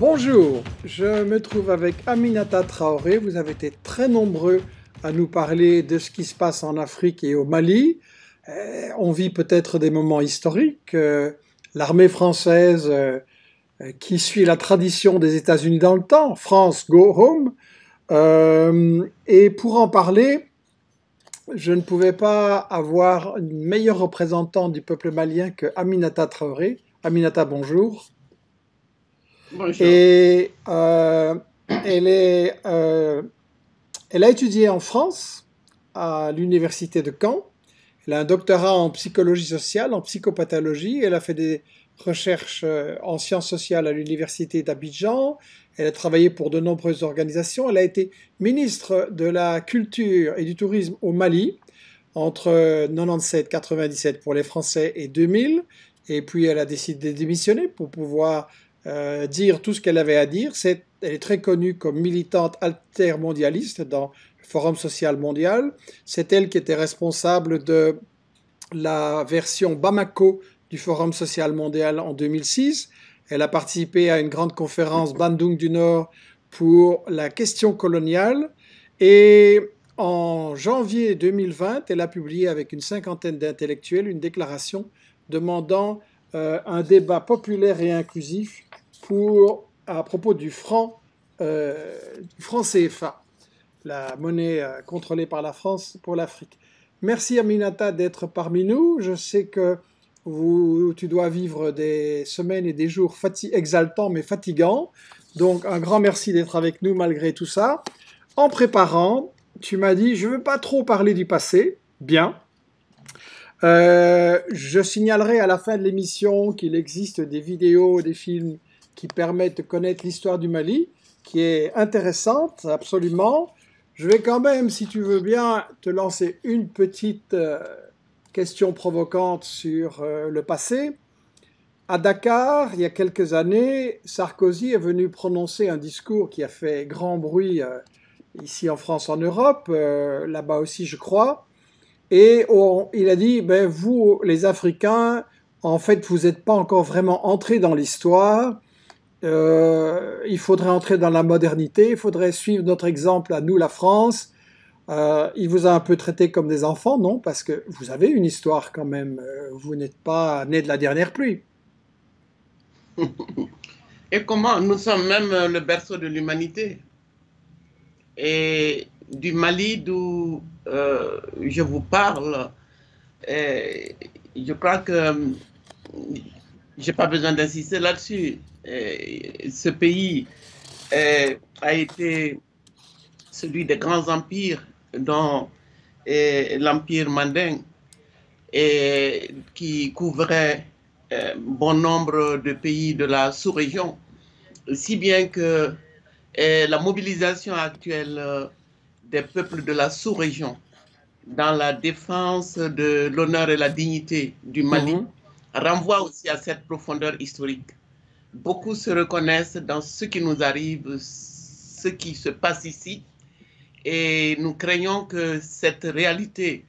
Bonjour, je me trouve avec Aminata Traoré. Vous avez été très nombreux à nous parler de ce qui se passe en Afrique et au Mali. Euh, on vit peut-être des moments historiques. Euh, l'armée française euh, qui suit la tradition des États-Unis dans le temps, France Go Home. et pour en parler, je ne pouvais pas avoir une meilleure représentante du peuple malien que Aminata Traoré. Aminata, bonjour. Bonjour. Et elle, est, elle a étudié en France, à l'université de Caen. Elle a un doctorat en psychologie sociale, en psychopathologie. Elle a fait des recherches euh, en sciences sociales à l'université d'Abidjan. Elle a travaillé pour de nombreuses organisations. Elle a été ministre de la Culture et du Tourisme au Mali entre 97 97 pour les Français et 2000. Et puis elle a décidé de démissionner pour pouvoir euh, dire tout ce qu'elle avait à dire. elle est très connue comme militante altermondialiste dans Forum social mondial. C'est elle qui était responsable de la version Bamako du Forum social mondial en 2006. Elle a participé à une grande conférence Bandung du Nord pour la question coloniale. Et en janvier 2020, elle a publié avec une cinquantaine d'intellectuels une déclaration demandant euh, un débat populaire et inclusif pour, à propos du franc, euh, franc CFA la monnaie euh, contrôlée par la France pour l'Afrique. Merci Aminata d'être parmi nous. Je sais que tu dois vivre des semaines et des jours exaltants mais fatigants. Donc un grand merci d'être avec nous malgré tout ça. En préparant, tu m'as dit, je ne veux pas trop parler du passé. Bien. Euh, je signalerai à la fin de l'émission qu'il existe des vidéos, des films qui permettent de connaître l'histoire du Mali, qui est intéressante, absolument. Je vais quand même, si tu veux bien, te lancer une petite euh, question provocante sur euh, le passé. À Dakar, il y a quelques années, Sarkozy est venu prononcer un discours qui a fait grand bruit euh, ici en France, en Europe, là-bas aussi, je crois. Et il a dit, ben, vous, les Africains, en fait, vous n'êtes pas encore vraiment entrés dans l'histoire. Euh, il faudrait entrer dans la modernité, il faudrait suivre notre exemple à nous, la France. Euh, il vous a un peu traité comme des enfants, non? Parce que vous avez une histoire quand même. Euh, vous n'êtes pas né de la dernière pluie. Et comment Nous sommes même le berceau de l'humanité? Et du Mali, d'où je vous parle, je crois que je n'ai pas besoin d'insister là-dessus. Euh, ce pays euh, a été celui des grands empires, dont euh, l'empire manding, qui couvrait bon nombre de pays de la sous-région, si bien que la mobilisation actuelle des peuples de la sous-région dans la défense de l'honneur et la dignité du Mali mhm. Renvoie aussi à cette profondeur historique beaucoup se reconnaissent dans ce qui nous arrive, ce qui se passe ici. Et nous craignons que cette réalité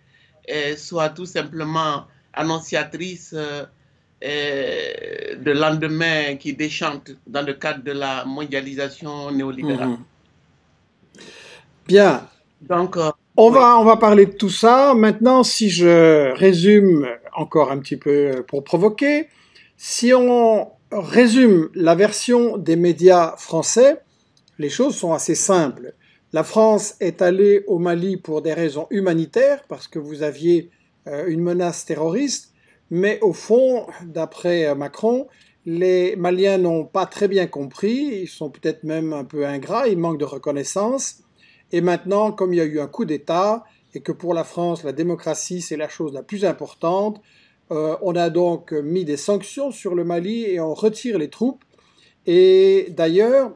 eh, soit tout simplement annonciatrice eh, de lendemain qui déchante dans le cadre de la mondialisation néolibérale. Mhm. Bien. Donc, on, va, on va parler de tout ça. Maintenant, si je résume encore un petit peu pour provoquer, si on résume la version des médias français, les choses sont assez simples. La France est allée au Mali pour des raisons humanitaires, parce que vous aviez euh, une menace terroriste, mais au fond, d'après euh, Macron, les Maliens n'ont pas très bien compris, ils sont peut-être même un peu ingrats, ils manquent de reconnaissance. Et maintenant, comme il y a eu un coup d'État, et que pour la France, la démocratie, c'est la chose la plus importante, euh, on a donc mis des sanctions sur le Mali et on retire les troupes. Et d'ailleurs,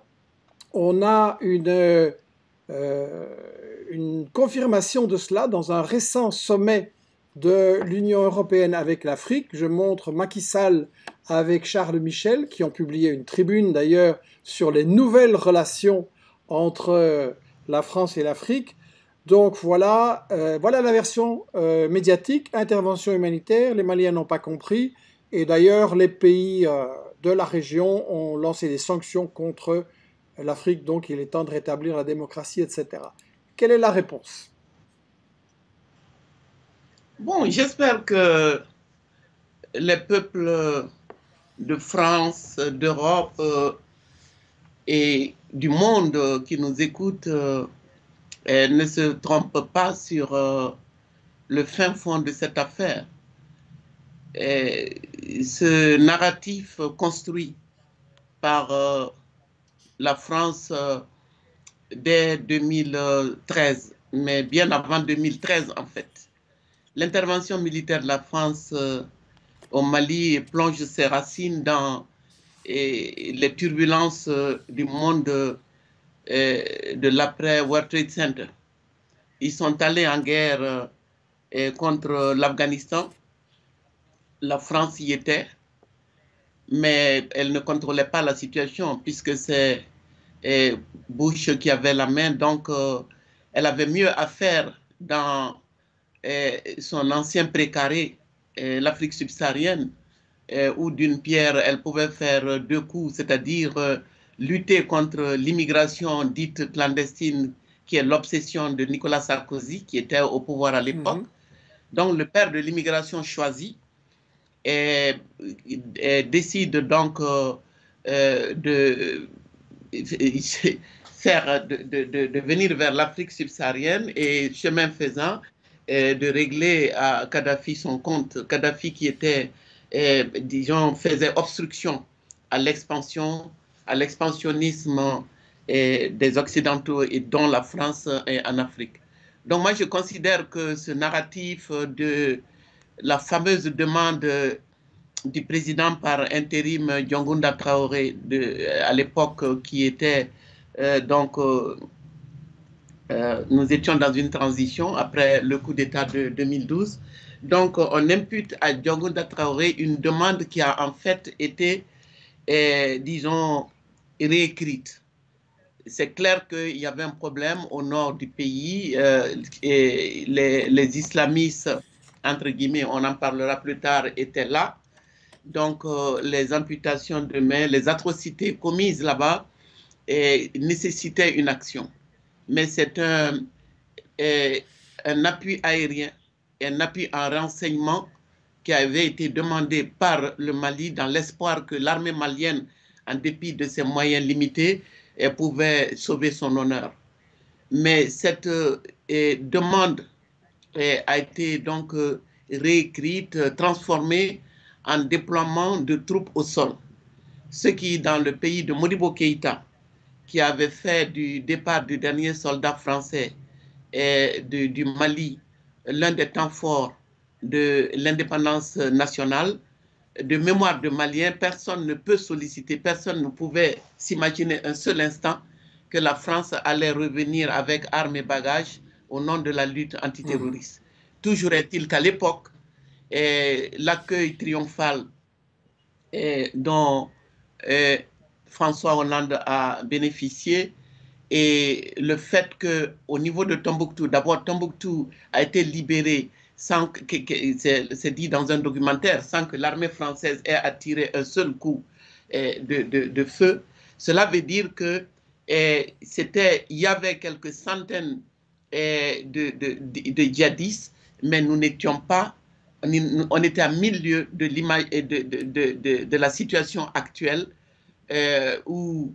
on a euh, une confirmation de cela dans un récent sommet de l'Union européenne avec l'Afrique. Je montre Macky Sall avec Charles Michel, qui ont publié une tribune d'ailleurs sur les nouvelles relations entre la France et l'Afrique. Donc voilà, euh, voilà la version euh, médiatique, intervention humanitaire. Les Maliens n'ont pas compris. Et d'ailleurs, les pays euh, de la région ont lancé des sanctions contre l'Afrique, donc il est temps de rétablir la démocratie, etc. Quelle est la réponse? Bon, j'espère que les peuples de France, d'Europe et du monde qui nous écoutent euh, ne se trompent pas sur euh, le fin fond de cette affaire. Ce narratif construit par la France dès 2013, mais bien avant 2013 en fait. L'intervention militaire de la France au Mali plonge ses racines dans les turbulences du monde de l'après World Trade Center. Ils sont allés en guerre contre l'Afghanistan. La France y était, mais elle ne contrôlait pas la situation puisque c'est Bush qui avait la main, donc elle avait mieux à faire dans son ancien précaré l'Afrique subsaharienne, où d'une pierre, elle pouvait faire deux coups, c'est-à-dire lutter contre l'immigration dite clandestine, qui est l'obsession de Nicolas Sarkozy, qui était au pouvoir à l'époque. Donc, le père de l'immigration choisit et, décide donc de, faire, de, de venir vers l'Afrique subsaharienne et chemin faisant, de régler à Kadhafi son compte. Kadhafi qui était, disons, faisait obstruction à l'expansion, à l'expansionnisme des Occidentaux et dont la France est en Afrique. Donc moi, je considère que ce narratif de la fameuse demande du président par intérim Diongounda Traoré à l'époque qui était donc euh, nous étions dans une transition après le coup d'État de 2012. Donc, on impute à Diogo Traoré une demande qui a en fait été, euh, disons, réécrite. C'est clair qu'il y avait un problème au nord du pays euh, et les, islamistes, entre guillemets, on en parlera plus tard, étaient là. Donc, les amputations de mains, les atrocités commises là-bas nécessitaient une action mais c'est un, un appui aérien, un appui en renseignement qui avait été demandé par le Mali dans l'espoir que l'armée malienne, en dépit de ses moyens limités, pouvait sauver son honneur. Mais cette demande a été donc réécrite, transformée en déploiement de troupes au sol. Ce qui, dans le pays de Modibo Keïta, qui avait fait du départ du dernier soldat français et du Mali l'un des temps forts de l'indépendance nationale. De mémoire de Maliens, personne ne peut solliciter, personne ne pouvait s'imaginer un seul instant que la France allait revenir avec armes et bagages au nom de la lutte antiterroriste. Mmh. Toujours est-il qu'à l'époque, l'accueil triomphal dont François Hollande a bénéficié et le fait que au niveau de Tombouctou, d'abord Tombouctou a été libéré sans que, c'est dit dans un documentaire, sans que l'armée française ait attiré un seul coup eh, de, feu, cela veut dire que eh, c'était, il y avait quelques centaines eh, de, djihadistes, mais nous n'étions pas, on était à l'image et de, la situation actuelle où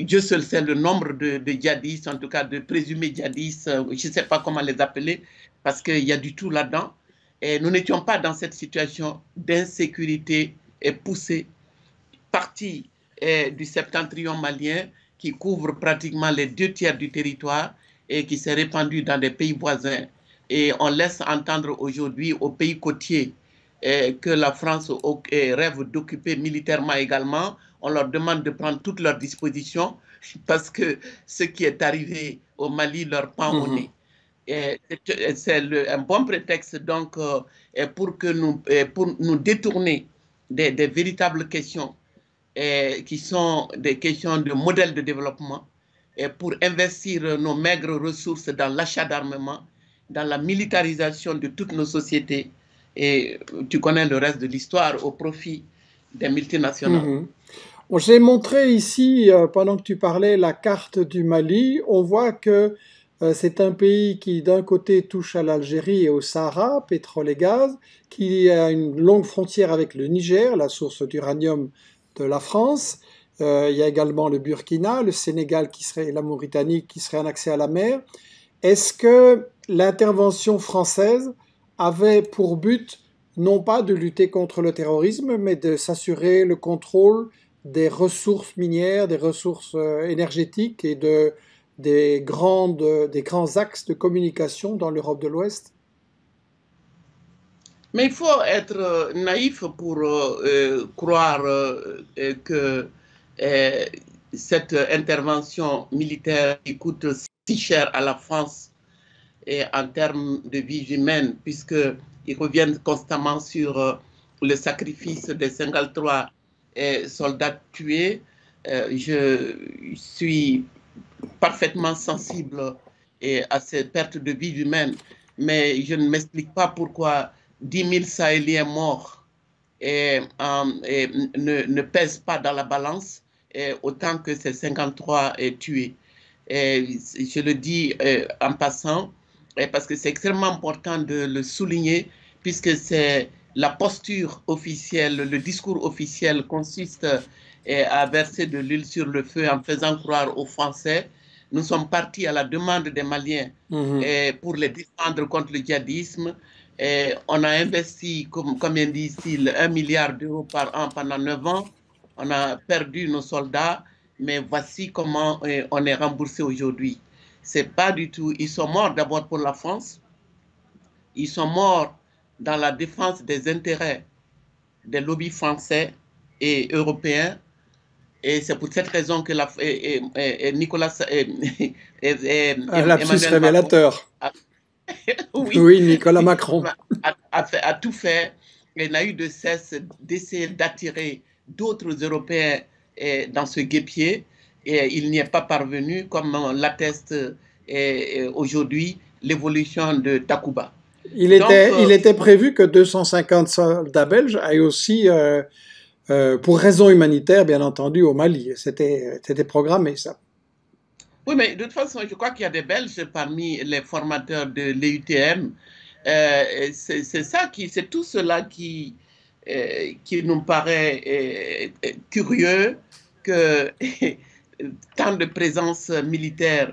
Dieu seul sait le nombre de, djihadistes, en tout cas de présumés djihadistes, euh, je ne sais pas comment les appeler, parce qu'il y a du tout là-dedans. Nous n'étions pas dans cette situation d'insécurité poussée, partie du septentrion malien qui couvre pratiquement les deux tiers du territoire et qui s'est répandu dans des pays voisins. Et on laisse entendre aujourd'hui aux pays côtiers que la France rêve d'occuper militairement également, on leur demande de prendre toutes leurs dispositions parce que ce qui est arrivé au Mali leur pend au nez. C'est un bon prétexte donc euh, pour, que nous, pour nous détourner des, véritables questions qui sont des questions de modèle de développement et pour investir nos maigres ressources dans l'achat d'armement, dans la militarisation de toutes nos sociétés. Et tu connais le reste de l'histoire au profit des multinationales. Mhm. J'ai montré ici, euh, pendant que tu parlais, la carte du Mali. On voit que euh, c'est un pays qui, d'un côté, touche à l'Algérie et au Sahara, pétrole et gaz, qui a une longue frontière avec le Niger, la source d'uranium de la France. Euh, il y a également le Burkina, le Sénégal qui serait, et la Mauritanie qui serait un accès à la mer. Est-ce que l'intervention française avait pour but non pas de lutter contre le terrorisme, mais de s'assurer le contrôle des ressources minières, des ressources euh, énergétiques et de, des, grandes, des grands axes de communication dans l'Europe de l'Ouest. Mais il faut être euh, naïf pour euh, croire que cette intervention militaire qui coûte si cher à la France en termes de vie humaine, puisqu'ils reviennent constamment sur le sacrifice des 53 soldats tués. Euh, je suis parfaitement sensible à ces pertes de vie humaine, mais je ne m'explique pas pourquoi 10 000 Sahéliens morts et, ne, pèsent pas dans la balance autant que ces 53 tués. Je le dis euh, en passant, parce que c'est extrêmement important de le souligner, puisque c'est la posture officielle, le discours officiel consiste eh, à verser de l'huile sur le feu en faisant croire aux Français. Nous sommes partis à la demande des Maliens mhm. eh, pour les défendre contre le djihadisme. Et on a investi, comme, comme dit ici, un milliard d'euros par an pendant neuf ans. On a perdu nos soldats, mais voici comment eh, on est remboursé aujourd'hui. C'est pas du tout. Ils sont morts d'abord pour la France. Ils sont morts dans la défense des intérêts des lobbies français et européens. Et c'est pour cette raison que la, et, Nicolas et, un lapsus révélateur. oui, Nicolas Macron a, a, tout fait et n'a eu de cesse d'essayer d'attirer d'autres Européens dans ce guépier et il n'y est pas parvenu, comme l'atteste aujourd'hui l'évolution de Takuba. Il était, il euh, était prévu que 250 soldats belges aillent aussi, euh, euh, pour raisons humanitaires, bien entendu, au Mali. C'était programmé, ça. Oui, mais de toute façon, je crois qu'il y a des Belges parmi les formateurs de l'EUTM. c'est ça qui, c'est tout cela qui, qui nous paraît curieux que tant de présence militaire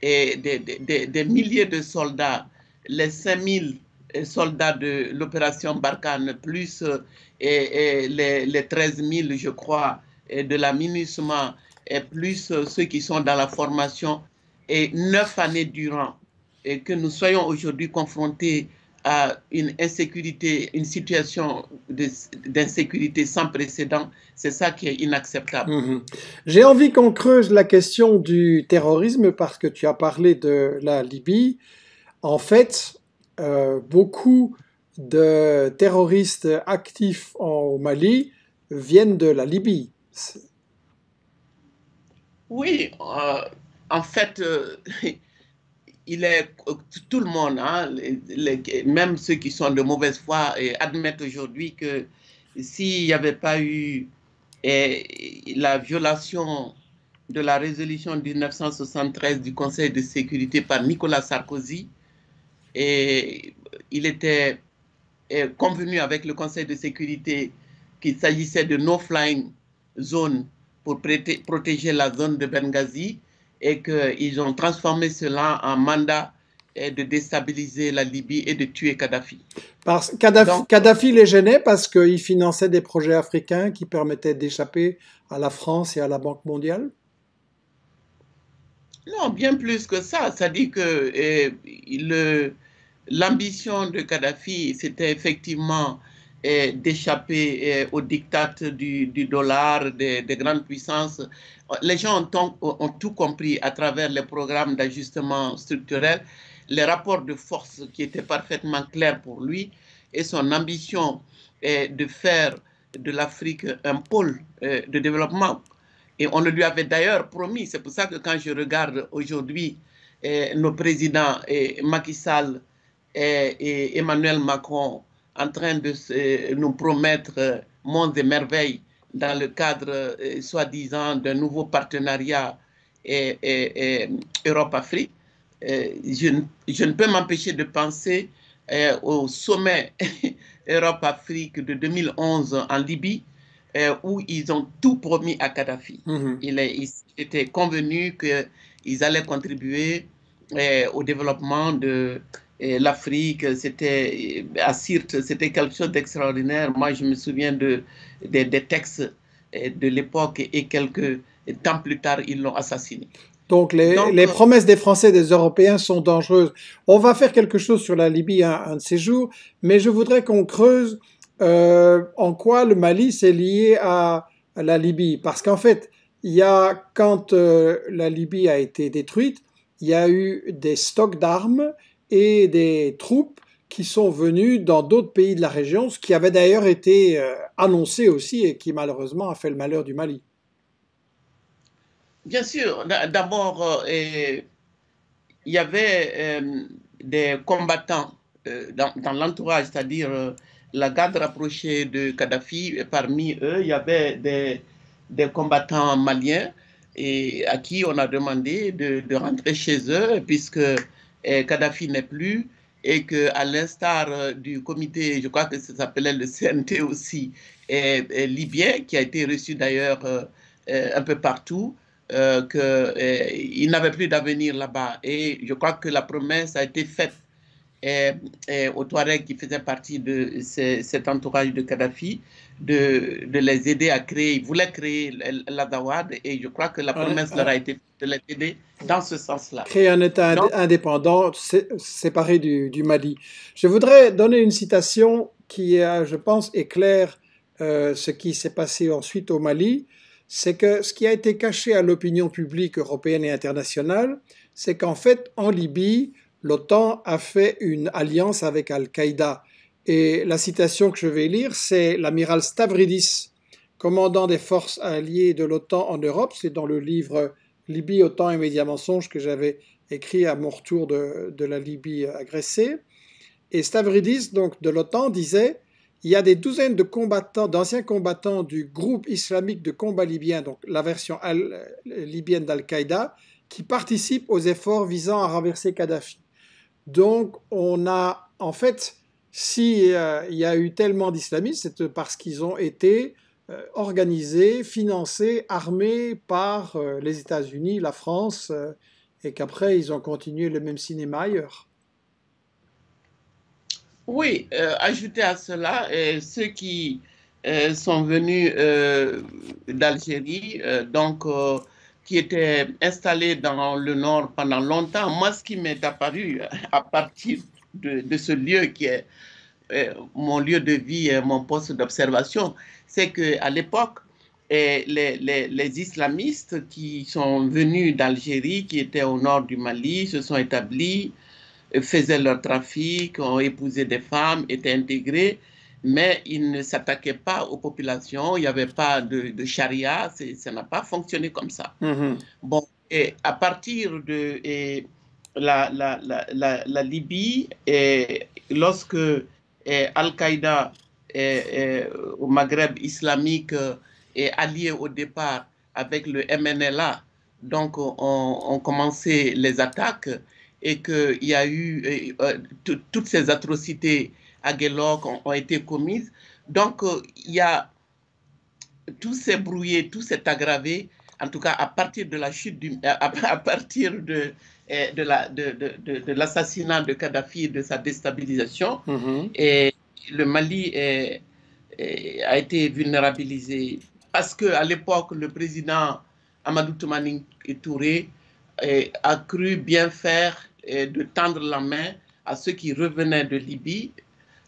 et des, des, des milliers de soldats les 5000 soldats de l'opération Barkhane, plus euh, les 13 000, je crois, de la MINUSMA, et plus euh, ceux qui sont dans la formation, et neuf années durant, et que nous soyons aujourd'hui confrontés à une insécurité, une situation d'insécurité sans précédent, c'est ça qui est inacceptable. Mhm. J'ai envie qu'on creuse la question du terrorisme parce que tu as parlé de la Libye. En fait, euh, beaucoup de terroristes actifs au Mali viennent de la Libye. Oui, euh, en fait, euh, il est tout le monde, hein, même ceux qui sont de mauvaise foi, admettent aujourd'hui que s'il n'y avait pas eu la violation de la résolution 1973 du Conseil de sécurité par Nicolas Sarkozy, et il était euh, convenu avec le Conseil de sécurité qu'il s'agissait de no-flying zone pour protéger la zone de Benghazi et qu'ils ont transformé cela en mandat euh, de déstabiliser la Libye et de tuer Kadhafi. Parce, Kadhafi, Kadhafi les gênait parce qu'il finançait des projets africains qui permettaient d'échapper à la France et à la Banque mondiale? Non, bien plus que ça. Dit que euh, le, L'ambition de Kadhafi, c'était effectivement eh, d'échapper eh, au diktat du, dollar, des, grandes puissances. Les gens ont, tout compris à travers les programmes d'ajustement structurel, les rapports de force qui étaient parfaitement clairs pour lui et son ambition eh, de faire de l'Afrique un pôle de développement. Et on le lui avait d'ailleurs promis. C'est pour ça que quand je regarde aujourd'hui nos présidents, Macky Sall, et, Emmanuel Macron en train de nous promettre monts et merveilles dans le cadre, soi-disant, d'un nouveau partenariat Europe-Afrique. Je, je, ne peux m'empêcher de penser au sommet Europe-Afrique de 2011 en Libye, où ils ont tout promis à Kadhafi. Mm-hmm. il, il, était convenu qu'ils allaient contribuer au développement de l'Afrique. C'était à Sirte, c'était quelque chose d'extraordinaire. Moi, je me souviens de, des textes de l'époque et quelques temps plus tard, ils l'ont assassiné. Donc les, les, euh, promesses des Français et des Européens sont dangereuses. On va faire quelque chose sur la Libye un, un de ces jours, mais je voudrais qu'on creuse euh, en quoi le Mali s'est lié à, à, la Libye. Parce qu'en fait, il y a, quand euh, la Libye a été détruite, il y a eu des stocks d'armes et des troupes qui sont venus dans d'autres pays de la région, ce qui avait d'ailleurs été euh, annoncé aussi et qui malheureusement a fait le malheur du Mali. Bien sûr, d'abord, euh, il y avait euh, des combattants dans, l'entourage, c'est-à-dire la garde rapprochée de Kadhafi. Parmi eux, il y avait des, des combattants maliens et à qui on a demandé de, de rentrer chez eux puisque Kadhafi n'est plus et que à l'instar euh, du comité, je crois que ça s'appelait le CNT aussi, libyen, qui a été reçu d'ailleurs euh, euh, un peu partout, qu'il n'avait plus d'avenir là-bas. Et je crois que la promesse a été faite et, et aux Touaregs qui faisaient partie de cet entourage de Kadhafi de, de, les aider à créer. Ils voulaient créer l'Azawad et je crois que la promesse leur a été de les aider dans ce sens-là. Créer un État indépendant séparé du, du, Mali. Je voudrais donner une citation qui, je pense, éclaire euh, ce qui s'est passé ensuite au Mali. C'est que ce qui a été caché à l'opinion publique européenne et internationale, c'est qu'en fait, en Libye, l'OTAN a fait une alliance avec Al-Qaïda. Et la citation que je vais lire, c'est l'amiral Stavridis, commandant des forces alliées de l'OTAN en Europe. C'est dans le livre Libye, OTAN et médias mensonges que j'avais écrit à mon retour de, la Libye agressée. Et Stavridis, donc de l'OTAN, disait il y a des douzaines de combattants, d'anciens combattants du groupe islamique de combat libyen, donc la version libyenne d'Al-Qaïda, qui participent aux efforts visant à renverser Kadhafi. Donc, on a, en fait, s'il euh, y a eu tellement d'islamistes, c'est parce qu'ils ont été euh, organisés, financés, armés par euh, les États-Unis, la France, et qu'après, ils ont continué le même cinéma ailleurs. Oui, ajouter à cela, ceux qui sont venus d'Algérie, donc qui étaient installés dans le nord pendant longtemps. Moi, ce qui m'est apparu à partir de, de, ce lieu qui est euh, mon lieu de vie et mon poste d'observation, c'est qu'à l'époque, les, les, les, islamistes qui sont venus d'Algérie, qui étaient au nord du Mali, se sont établis, faisaient leur trafic, ont épousé des femmes, étaient intégrés mais ils ne s'attaquaient pas aux populations, il n'y avait pas de, de charia, ça n'a pas fonctionné comme ça. Mm-hmm. Bon, et à partir de et la, la, la, la, Libye, et lorsque Al-Qaïda au Maghreb islamique est allié au départ avec le MNLA, donc on, on commencé les attaques et qu'il y a eu euh, toutes ces atrocités à ont, été commises. Donc, euh, il y a tout s'est brouillé, tout s'est aggravé, en tout cas à partir de la chute, du, à, partir de, de, la, de, de, de l'assassinat de Kadhafi et de sa déstabilisation. Mm-hmm. Et le Mali est, a été vulnérabilisé parce qu'à l'époque, le président Amadou Toumani Touré eh, a cru bien faire de tendre la main à ceux qui revenaient de Libye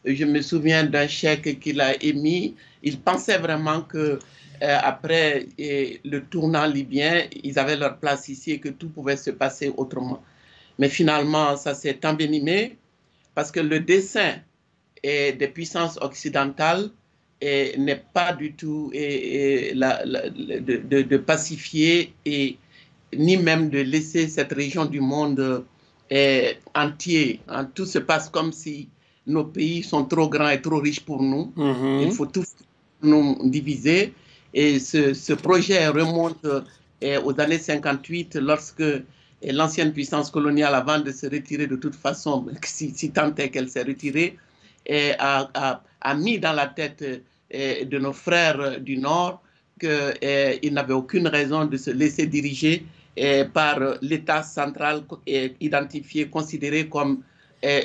je me souviens d'un chèque qu'il a émis. Il pensait vraiment que euh, après le tournant libyen, ils avaient leur place ici et que tout pouvait se passer autrement. Mais finalement, ça s'est envenimé parce que le dessein des puissances occidentales n'est pas du tout et, de, de, pacifier et ni même de laisser cette région du monde entier. Hein, tout se passe comme si nos pays sont trop grands et trop riches pour nous. Mm-hmm. Il faut tout nous diviser. Et ce, projet remonte euh, aux années 58, lorsque l'ancienne puissance coloniale, avant de se retirer de toute façon, si, tant est qu'elle s'est retirée, a, a, mis dans la tête de nos frères du Nord qu'ils n'avaient aucune raison de se laisser diriger par l'État central identifié, considéré comme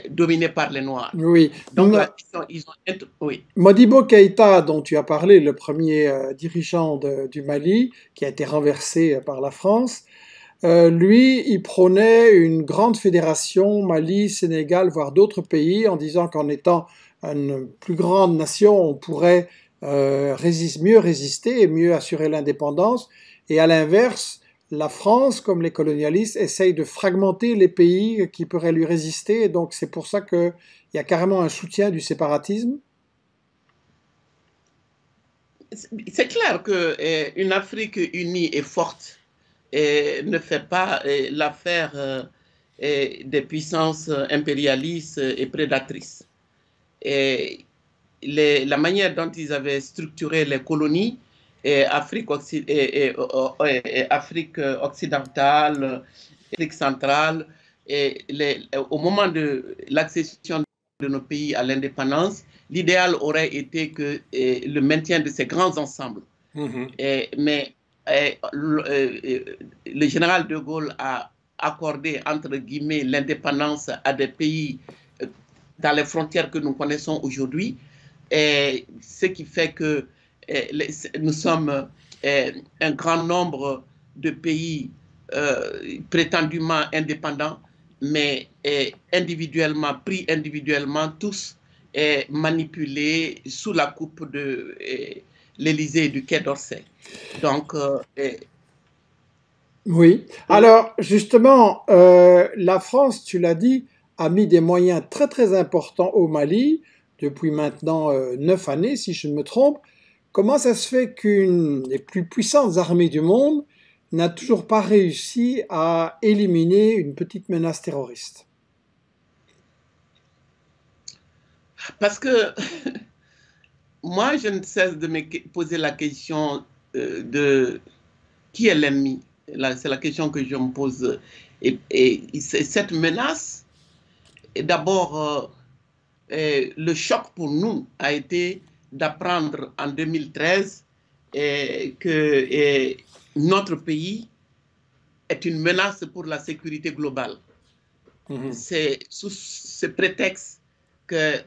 dominé par les Noirs. Oui. Donc, ils ont... oui. Modibo Keïta, dont tu as parlé, le premier euh, dirigeant du Mali, qui a été renversé par la France, euh, lui, il prônait une grande fédération Mali, Sénégal, voire d'autres pays, en disant qu'en étant une plus grande nation, on pourrait euh, mieux résister et mieux assurer l'indépendance. Et à l'inverse, la France, comme les colonialistes, essaye de fragmenter les pays qui pourraient lui résister. Et donc c'est pour ça qu'il y a carrément un soutien du séparatisme. C'est clair qu'une eh, Afrique unie et forte eh, ne fait pas eh, l'affaire des puissances impérialistes et prédatrices. La manière dont ils avaient structuré les colonies et Afrique, et, Afrique occidentale, Afrique centrale. Et au moment de l'accession de nos pays à l'indépendance, l'idéal aurait été que le maintien de ces grands ensembles. Mm-hmm. Mais le, le, général de Gaulle a accordé, entre guillemets, l'indépendance à des pays euh, dans les frontières que nous connaissons aujourd'hui, et ce qui fait que nous sommes un grand nombre de pays euh, prétendument indépendants, mais individuellement, pris individuellement, tous manipulés sous la coupe de l'Élysée et du Quai d'Orsay. Donc, euh, oui. Alors, justement, euh, la France, tu l'as dit, a mis des moyens très très importants au Mali depuis maintenant neuf années, si je ne me trompe. Comment ça se fait qu'une des plus puissantes armées du monde n'a toujours pas réussi à éliminer une petite menace terroriste? Parce que moi, je ne cesse de me poser la question euh, de qui est l'ennemi. C'est la question que je me pose. Et, cette menace, d'abord, euh, le choc pour nous a été d'apprendre en 2013 que notre pays est une menace pour la sécurité globale. Mhm. C'est sous ce prétexte que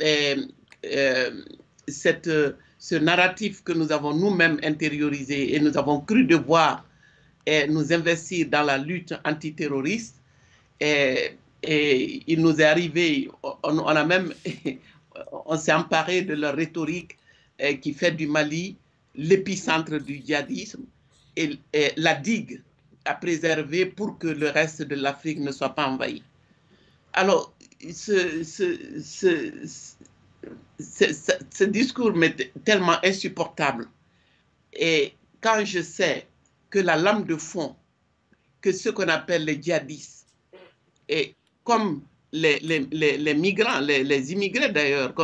cette, ce narratif que nous avons nous-mêmes intériorisé et nous avons cru devoir nous investir dans la lutte antiterroriste. Et, et il nous est arrivé, on, on a même, on s'est emparé de leur rhétorique qui fait du Mali l'épicentre du djihadisme et, la digue à préserver pour que le reste de l'Afrique ne soit pas envahi. Alors, ce, ce, discours m'est tellement insupportable. Et quand je sais que la lame de fond, que ce qu'on appelle les djihadistes, et comme les, migrants, les, immigrés d'ailleurs,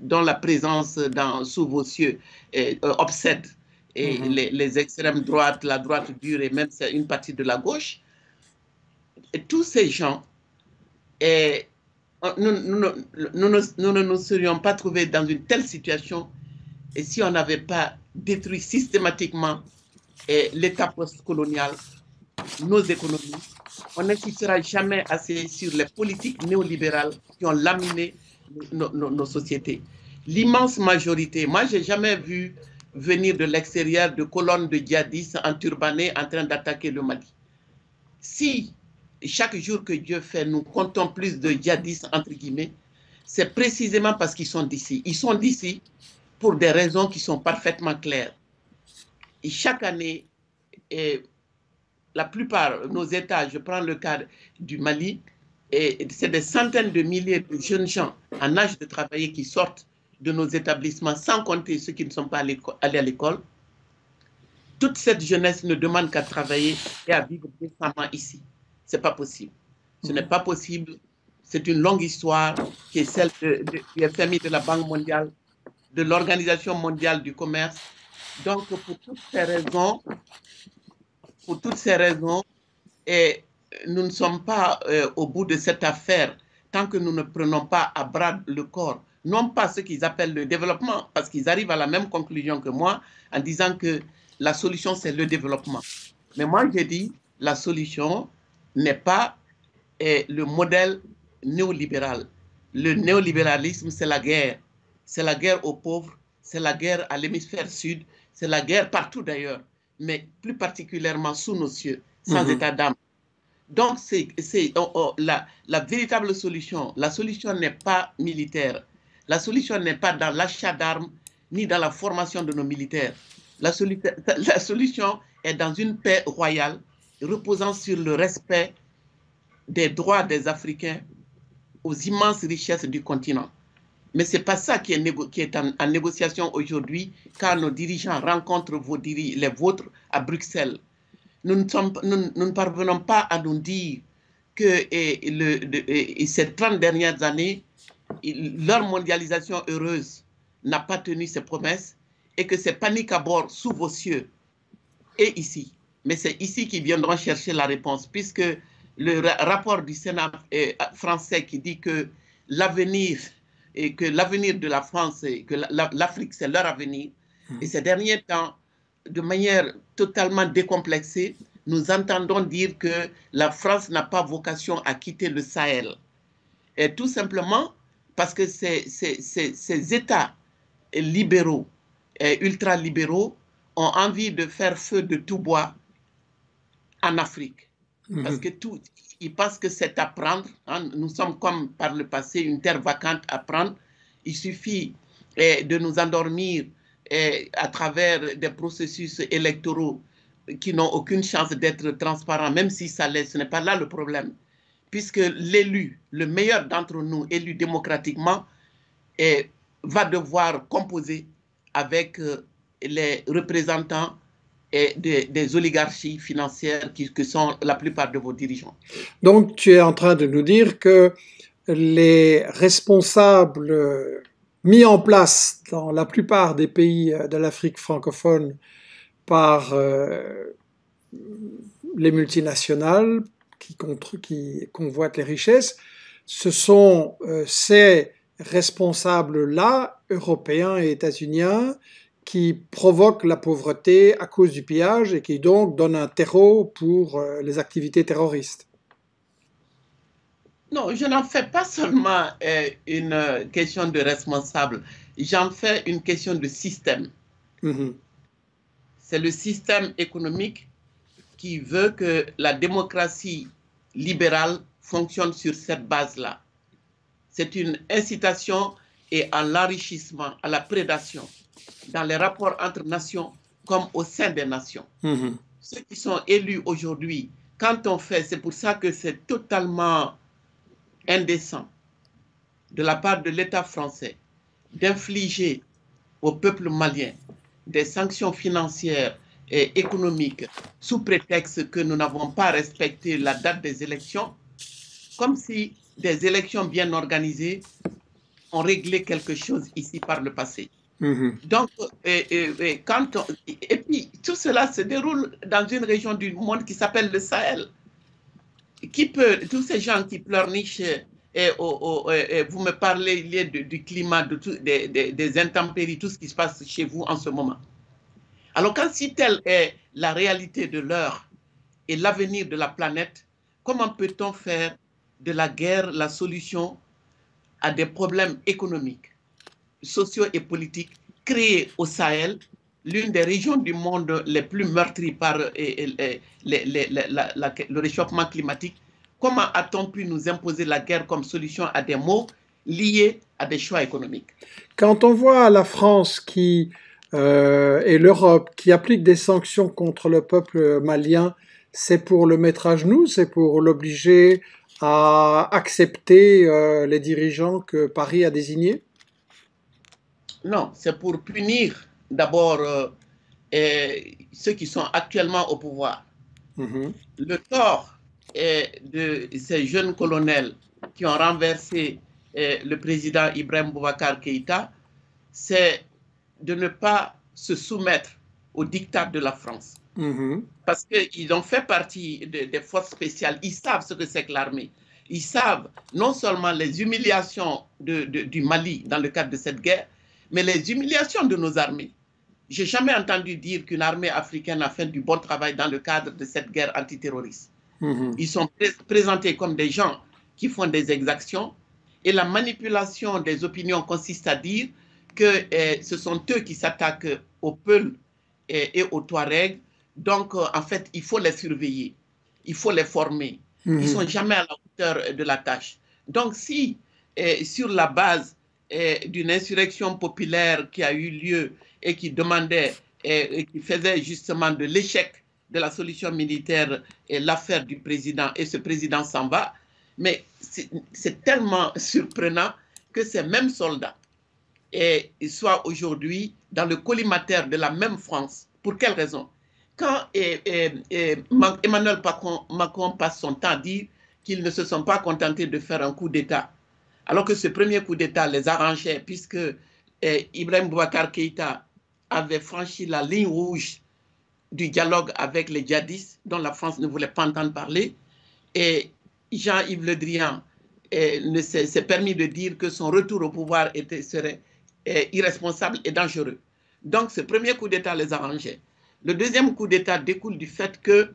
dont la présence dans, sous vos cieux euh, obsède, et mm-hmm. les, extrêmes droites, la droite dure et même une partie de la gauche, et tous ces gens, et nous, nous, ne nous serions pas trouvés dans une telle situation. Et si on n'avait pas détruit systématiquement l'État postcolonial, nos économies, on n'insistera jamais assez sur les politiques néolibérales qui ont laminé nos, sociétés. L'immense majorité, moi, j'ai jamais vu venir de l'extérieur de colonnes de djihadistes en turbané en train d'attaquer le Mali. Si chaque jour que Dieu fait, nous comptons plus de djihadistes, entre guillemets, c'est précisément parce qu'ils sont d'ici. Ils sont d'ici pour des raisons qui sont parfaitement claires. Chaque année, la plupart, nos États, je prends le cas du Mali, et c'est des centaines de milliers de jeunes gens en âge de travailler qui sortent de nos établissements, sans compter ceux qui ne sont pas allés à l'école. Toute cette jeunesse ne demande qu'à travailler et à vivre décemment ici. Ce n'est pas possible. Ce n'est pas possible. C'est une longue histoire qui est celle du FMI de la Banque mondiale de l'Organisation mondiale du commerce. Donc, pour toutes ces raisons, pour toutes ces raisons, et nous ne sommes pas euh, au bout de cette affaire tant que nous ne prenons pas à bras le corps, non pas ce qu'ils appellent le développement, parce qu'ils arrivent à la même conclusion que moi en disant que la solution, c'est le développement. Mais moi, j'ai dit, la solution n'est pas euh, le modèle néolibéral. Le néolibéralisme, c'est la guerre. C'est la guerre aux pauvres, c'est la guerre à l'hémisphère sud, c'est la guerre partout d'ailleurs, mais plus particulièrement sous nos cieux, sans mhm. état d'âme. Donc, c'est oh, oh, la, la véritable solution. La solution n'est pas militaire. La solution n'est pas dans l'achat d'armes ni dans la formation de nos militaires. La, la, solution est dans une paix royale reposant sur le respect des droits des Africains aux immenses richesses du continent. Mais ce n'est pas ça qui est, en, négociation aujourd'hui quand nos dirigeants rencontrent vos les vôtres à Bruxelles. Nous ne, parvenons pas à nous dire que ces 30 dernières années, leur mondialisation heureuse n'a pas tenu ses promesses et que c'est panique à bord sous vos cieux et ici. Mais c'est ici qu'ils viendront chercher la réponse, puisque le rapport du Sénat euh, français qui dit que l'avenir et que l'avenir de la France et que l'Afrique, c'est leur avenir. Hmm. Et ces derniers temps, de manière totalement décomplexée, nous entendons dire que la France n'a pas vocation à quitter le Sahel. Et tout simplement parce que ces, ces, ces, États libéraux et ultra-libéraux ont envie de faire feu de tout bois en Afrique. Parce hmm. que tout, ils pensent que c'est à prendre. Hein. Nous sommes comme par le passé une terre vacante à prendre. Il suffit eh, de nous endormir eh, à travers des processus électoraux qui n'ont aucune chance d'être transparents, même si ça l'est. Ce n'est pas là le problème. Puisque l'élu, le meilleur d'entre nous, élu démocratiquement, eh, va devoir composer avec euh, les représentants et des, oligarchies financières qui, que sont la plupart de vos dirigeants. Donc tu es en train de nous dire que les responsables mis en place dans la plupart des pays de l'Afrique francophone par euh, les multinationales qui, convoitent les richesses, ce sont euh, ces responsables-là, européens et états-uniens, qui provoque la pauvreté à cause du pillage et qui donc donne un terreau pour euh, les activités terroristes. Non, je n'en fais pas seulement euh, une euh, question de responsable, j'en fais une question de système. Mm-hmm. C'est le système économique qui veut que la démocratie libérale fonctionne sur cette base-là. C'est une incitation et à l'enrichissement, à la prédation dans les rapports entre nations comme au sein des nations. Mm-hmm. Ceux qui sont élus aujourd'hui, quand on fait, c'est pour ça que c'est totalement indécent de la part de l'État français d'infliger au peuple malien des sanctions financières et économiques sous prétexte que nous n'avons pas respecté la date des élections, comme si des élections bien organisées ont réglé quelque chose ici par le passé. Mhm. Donc, et, quand et puis tout cela se déroule dans une région du monde qui s'appelle le Sahel. Qui peut, tous ces gens qui pleurnichent et, vous me parlez du climat, de des, des, intempéries, tout ce qui se passe chez vous en ce moment. Alors, quand si telle est la réalité de l'heure et l'avenir de la planète, comment peut-on faire de la guerre la solution à des problèmes économiques? Sociaux et politiques créés au Sahel, l'une des régions du monde les plus meurtries par le réchauffement climatique. Comment a-t-on pu nous imposer la guerre comme solution à des maux liés à des choix économiques? Quand on voit la France qui, euh, et l'Europe qui appliquent des sanctions contre le peuple malien, c'est pour le mettre à genoux, c'est pour l'obliger à accepter euh, les dirigeants que Paris a désignés? Non, c'est pour punir d'abord euh, ceux qui sont actuellement au pouvoir. Mm-hmm. Le tort de ces jeunes colonels qui ont renversé le président Ibrahim Boubacar Keïta, c'est de ne pas se soumettre au dictat de la France. Mhm. Parce qu'ils ont fait partie de- des forces spéciales. Ils savent ce que c'est que l'armée. Ils savent non seulement les humiliations de- de- du Mali dans le cadre de cette guerre, mais les humiliations de nos armées. J'ai jamais entendu dire qu'une armée africaine a fait du bon travail dans le cadre de cette guerre antiterroriste. Mhm. Ils sont pré- présentés comme des gens qui font des exactions et la manipulation des opinions consiste à dire que eh, ce sont eux qui s'attaquent aux Peuls et, et aux Touaregs. Donc, euh, en fait, il faut les surveiller, il faut les former. Ils Mhm. sont jamais à la hauteur de la tâche. Donc, si eh, sur la base eh, d'une insurrection populaire qui a eu lieu et qui demandait et qui faisait justement de l'échec de la solution militaire l'affaire du président et ce président s'en va, mais c'est tellement surprenant que ces mêmes soldats soient aujourd'hui dans le collimateur de la même France. Pour quelle raison? Quand Ma- Emmanuel Macron passe son temps à dire qu'ils ne se sont pas contentés de faire un coup d'État, alors que ce premier coup d'État les arrangeait, puisque eh, Ibrahim Boubacar Keïta avait franchi la ligne rouge du dialogue avec les djihadistes, dont la France ne voulait pas entendre parler, et Jean-Yves Le Drian eh, s'est permis de dire que son retour au pouvoir serait eh, irresponsable et dangereux. Donc ce premier coup d'État les arrangeait. Le deuxième coup d'État découle du fait que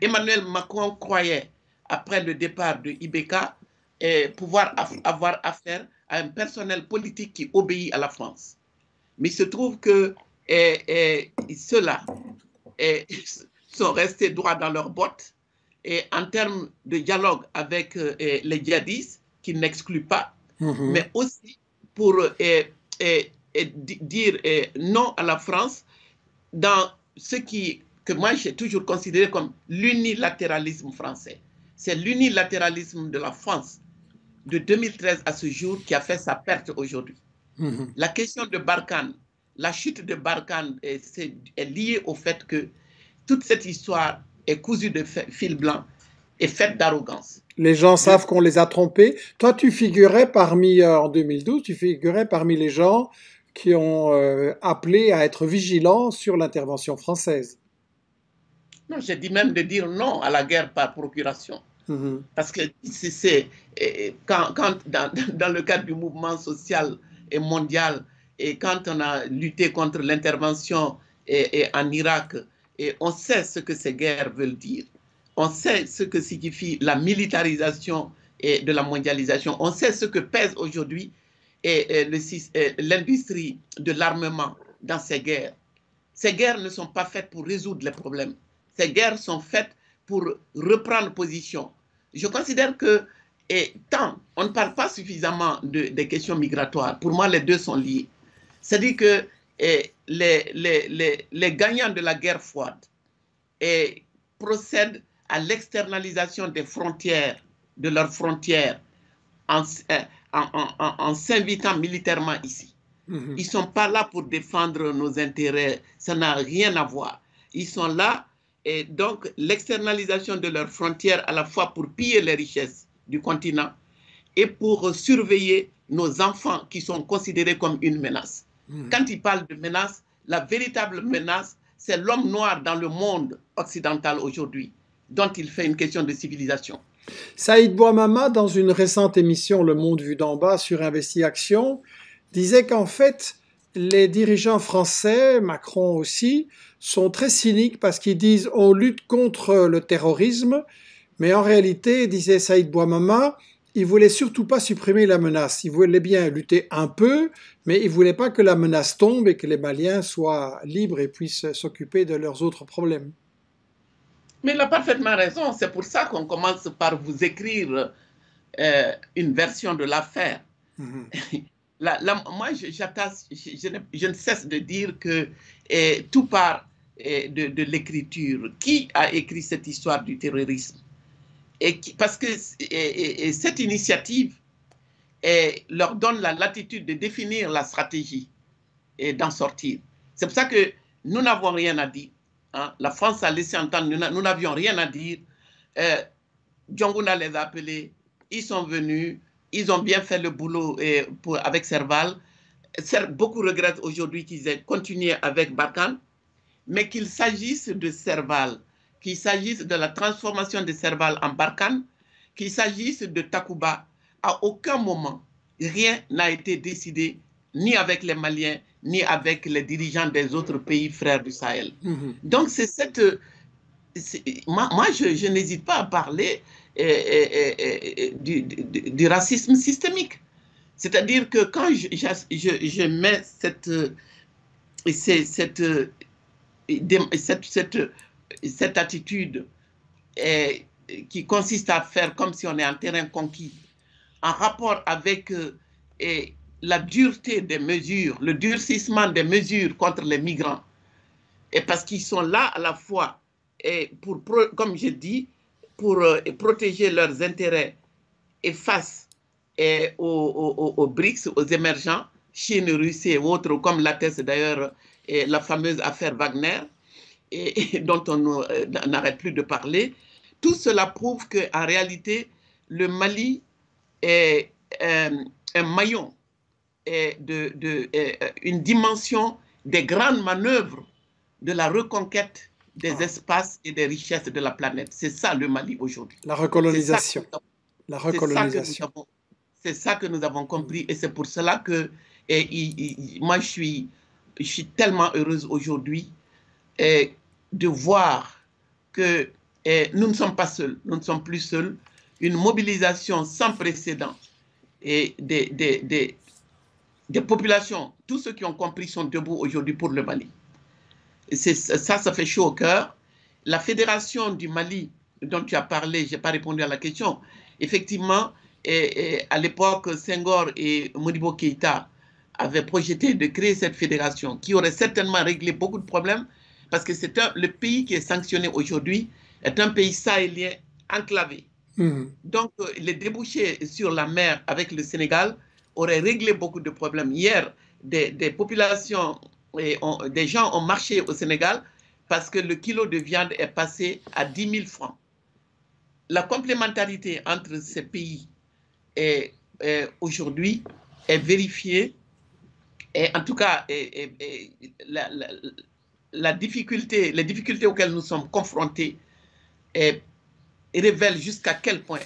Emmanuel Macron croyait, après le départ de eh, pouvoir avoir affaire à un personnel politique qui obéit à la France. Mais il se trouve que ceux-là sont restés droits dans leurs bottes et en termes de dialogue avec euh, les djihadistes, qui n'excluent pas, Mhm. mais aussi pour di- dire non à la France dans ce qui, que moi j'ai toujours considéré comme l'unilatéralisme français. C'est l'unilatéralisme de la France de 2013 à ce jour qui a fait sa perte aujourd'hui. Mhm. La question de Barkhane, la chute de Barkhane est, c'est- est liée au fait que toute cette histoire est cousue de fil blanc et faite d'arrogance. Les gens savent qu'on les a trompés. Toi, tu figurais parmi, euh, en 2012, tu figurais parmi les gens qui ont euh, appelé à être vigilants sur l'intervention française. Non, j'ai dit même de dire non à la guerre par procuration. Mhm. Parce que c'est, c'est- quand, quand dans, dans le cadre du mouvement social et mondial, et quand on a lutté contre l'intervention eh, en Irak, et on sait ce que ces guerres veulent dire. On sait ce que signifie la militarisation et de la mondialisation. On sait ce que pèse aujourd'hui et, et et l'industrie de l'armement dans ces guerres. Ces guerres ne sont pas faites pour résoudre les problèmes. Ces guerres sont faites pour reprendre position. Je considère que et tant on ne parle pas suffisamment de- des questions migratoires, pour moi les deux sont liés. C'est-à-dire que les, les, les, les gagnants de la guerre froide procèdent à l'externalisation des frontières, de leurs frontières, en, en, en- en- en s'invitant militairement ici. Mhm. Ils ne sont pas là pour défendre nos intérêts. Ça n'a rien à voir. Ils sont là et donc l'externalisation de leurs frontières à la fois pour piller les richesses du continent et pour surveiller nos enfants qui sont considérés comme une menace. Mhm. Quand ils parlent de menace, la véritable menace, c'est l'homme noir dans le monde occidental aujourd'hui, dont il fait une question de civilisation. Saïd Bouamama, dans une récente émission Le Monde vu d'en bas sur Investi Action, disait qu'en fait, les dirigeants français, Macron aussi, sont très cyniques parce qu'ils disent on lutte contre le terrorisme, mais en réalité, disait Saïd Bouamama, ils voulaient surtout pas supprimer la menace. Ils voulaient bien lutter un peu, mais ils voulaient pas que la menace tombe et que les Maliens soient libres et puissent s'occuper de leurs autres problèmes. Mais il a parfaitement raison. C'est pour ça qu'on commence par vous écrire euh, une version de l'affaire. Mhm. Moi, je, je, ne, cesse de dire que eh, tout part eh, de, l'écriture. Qui a écrit cette histoire du terrorisme? Et Parce que eh, cette initiative leur donne la latitude de définir la stratégie et d'en sortir. C'est pour ça que nous n'avons rien à dire. hein. La France a laissé entendre, nous n'avions rien à dire. Euh, Djonguna les a appelés, ils sont venus, ils ont bien fait le boulot et pour, avec Serval. Beaucoup regrettent aujourd'hui qu'ils aient continué avec Barkhane, mais qu'il s'agisse de Serval, qu'il s'agisse de la transformation de Serval en Barkhane, qu'il s'agisse de Takuba, à aucun moment, rien n'a été décidé ni avec les Maliens, ni avec les dirigeants des autres pays frères du Sahel. Mhm. Donc, c'est cette. Moi, moi, je, n'hésite pas à parler du, racisme systémique. C'est-à-dire que quand je, je, mets cette, cette, cette, cette, cette attitude qui consiste à faire comme si on est en terrain conquis, en rapport avec la dureté des mesures, le durcissement des mesures contre les migrants, et parce qu'ils sont là à la fois, et pour, comme je dis, pour euh, protéger leurs intérêts et face aux, aux, BRICS, aux émergents, Chine, Russie et autres, comme l'atteste d'ailleurs la fameuse affaire Wagner, dont on euh, n'arrête plus de parler, tout cela prouve qu'en réalité, le Mali est euh, un maillon une dimension des grandes manœuvres de la reconquête des ah. espaces et des richesses de la planète. C'est ça le Mali aujourd'hui. La recolonisation. La recolonisation. C'est ça, que nous avons compris et c'est pour cela que et, moi je suis, je suis tellement heureuse aujourd'hui de voir que nous ne sommes pas seuls, nous ne sommes plus seuls. Une mobilisation sans précédent et des, des, des, des populations, tous ceux qui ont compris sont debout aujourd'hui pour le Mali. Ça, ça fait chaud au cœur. La fédération du Mali, dont tu as parlé, je n'ai pas répondu à la question. Effectivement, et, à l'époque, Senghor et Modibo Keïta avaient projeté de créer cette fédération qui aurait certainement réglé beaucoup de problèmes parce que c'est le pays qui est sanctionné aujourd'hui est un pays sahélien enclavé. Mmh. Donc, les débouchés sur la mer avec le Sénégal aurait réglé beaucoup de problèmes. Hier, des, populations, et des gens ont marché au Sénégal parce que le kilo de viande est passé à 10 000 francs. La complémentarité entre ces pays est, aujourd'hui est vérifiée et en tout cas la, difficulté, les difficultés auxquelles nous sommes confrontés révèlent jusqu'à quel point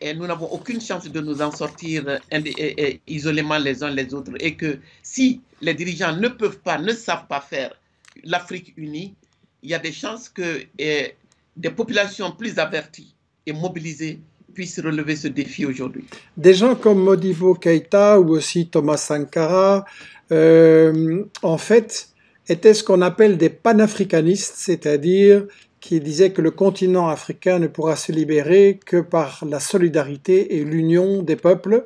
et nous n'avons aucune chance de nous en sortir euh, isolément les uns les autres. Et que si les dirigeants ne peuvent pas, ne savent pas faire l'Afrique unie, il y a des chances que des populations plus averties et mobilisées puissent relever ce défi aujourd'hui. Des gens comme Modibo Keïta ou aussi Thomas Sankara, euh, en fait, étaient ce qu'on appelle des panafricanistes, c'est-à-dire qui disait que le continent africain ne pourra se libérer que par la solidarité et l'union des peuples,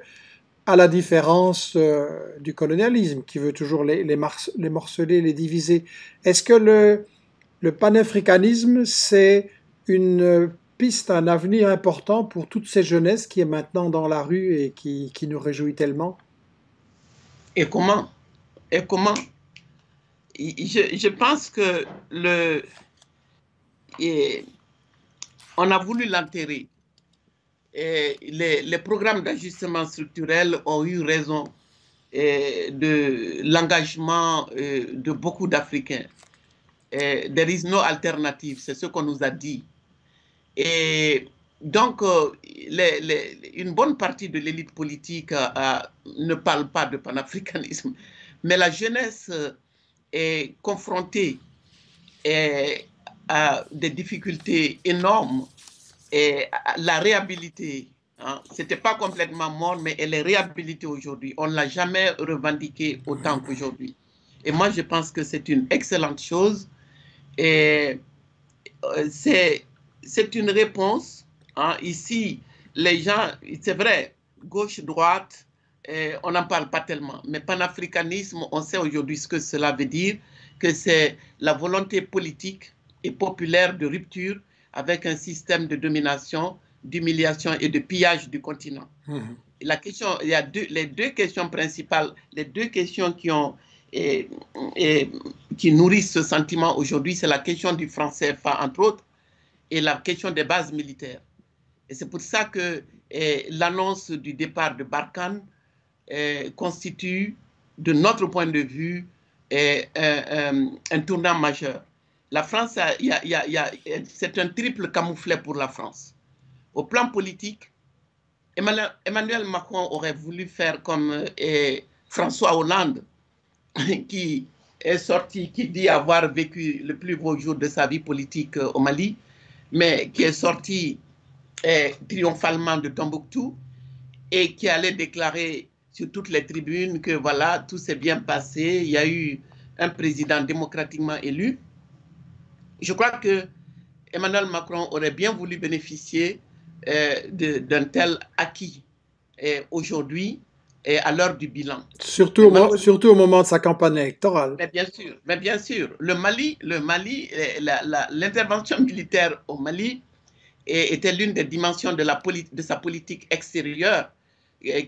à la différence euh, du colonialisme qui veut toujours les, morceler, les diviser. Est-ce que le, le panafricanisme, c'est une piste, un avenir important pour toutes ces jeunesses qui est maintenant dans la rue et qui, nous réjouit tellement? Et comment? Et comment? Je pense que le, et on a voulu l'enterrer. Les, programmes d'ajustement structurel ont eu raison de l'engagement de beaucoup d'Africains. There is no alternative, c'est ce qu'on nous a dit. Et donc, euh, une bonne partie de l'élite politique euh, ne parle pas de panafricanisme, mais la jeunesse euh, est confrontée et des difficultés énormes et la réhabilité. Hein, C'était pas complètement mort, mais elle est réhabilitée aujourd'hui. On ne l'a jamais revendiqué autant qu'aujourd'hui. Et moi, je pense que c'est une excellente chose. Et euh, c'est une réponse. Hein. Ici, les gens, c'est vrai, gauche, droite, on n'en parle pas tellement. Mais panafricanisme, on sait aujourd'hui ce que cela veut dire, que c'est la volonté politique et populaire de rupture avec un système de domination, d'humiliation et de pillage du continent. Mmh. La question, il y a deux, les deux questions principales, les deux questions qui ont et, qui nourrissent ce sentiment aujourd'hui, c'est la question du franc CFA, entre autres, et la question des bases militaires. Et c'est pour ça que l'annonce du départ de Barkhane constitue, de notre point de vue, un tournant majeur. La France, c'est un triple camouflet pour la France. Au plan politique, Emmanuel Macron aurait voulu faire comme François Hollande, qui est sorti, qui dit avoir vécu le plus beau jour de sa vie politique euh, au Mali, mais qui est sorti eh, triomphalement de Tombouctou et qui allait déclarer sur toutes les tribunes que voilà, tout s'est bien passé, il y a eu un président démocratiquement élu. Je crois que Emmanuel Macron aurait bien voulu bénéficier eh, d'un tel acquis. Et aujourd'hui, et à l'heure du bilan. Surtout au, surtout au moment de sa campagne électorale. Mais bien sûr, mais bien sûr. Le Mali, le Mali, l'intervention militaire au Mali était l'une des dimensions de, la de sa politique extérieure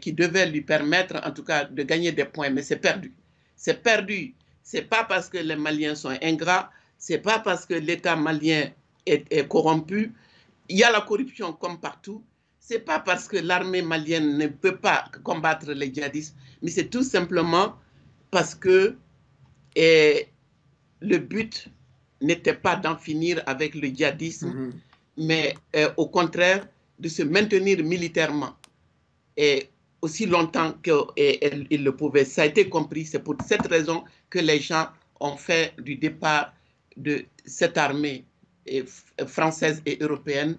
qui devait lui permettre, en tout cas, de gagner des points. Mais c'est perdu. C'est perdu. C'est pas parce que les Maliens sont ingrats, c'est pas parce que l'État malien est corrompu. Il y a la corruption comme partout, c'est pas parce que l'armée malienne ne peut pas combattre les djihadistes, mais c'est tout simplement parce que et, le but n'était pas d'en finir avec le djihadisme, mhm. mais euh, au contraire de se maintenir militairement. Et aussi longtemps qu'il le pouvait. Ça a été compris. C'est pour cette raison que les gens ont fait du départ de cette armée française et européenne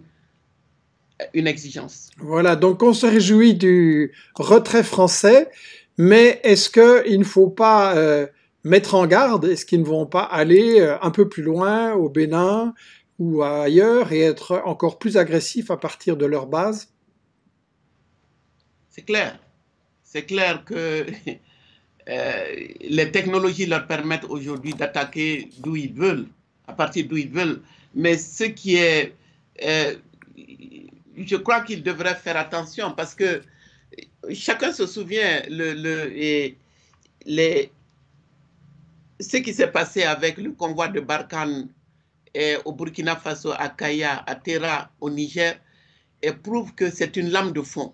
une exigence. Voilà, donc on se réjouit du retrait français, mais est-ce qu'il ne faut pas euh, mettre en garde? Est-ce qu'ils ne vont pas aller euh, un peu plus loin au Bénin ou ailleurs et être encore plus agressifs à partir de leur base? C'est clair. C'est clair que euh, les technologies leur permettent aujourd'hui d'attaquer d'où ils veulent, à partir d'où ils veulent. Mais ce qui est je crois qu'il devrait faire attention parce que chacun se souvient le, le, et les, ce qui s'est passé avec le convoi de Barkhane au Burkina Faso, à Kaya, à Terra, au Niger, et prouve que c'est une lame de fond.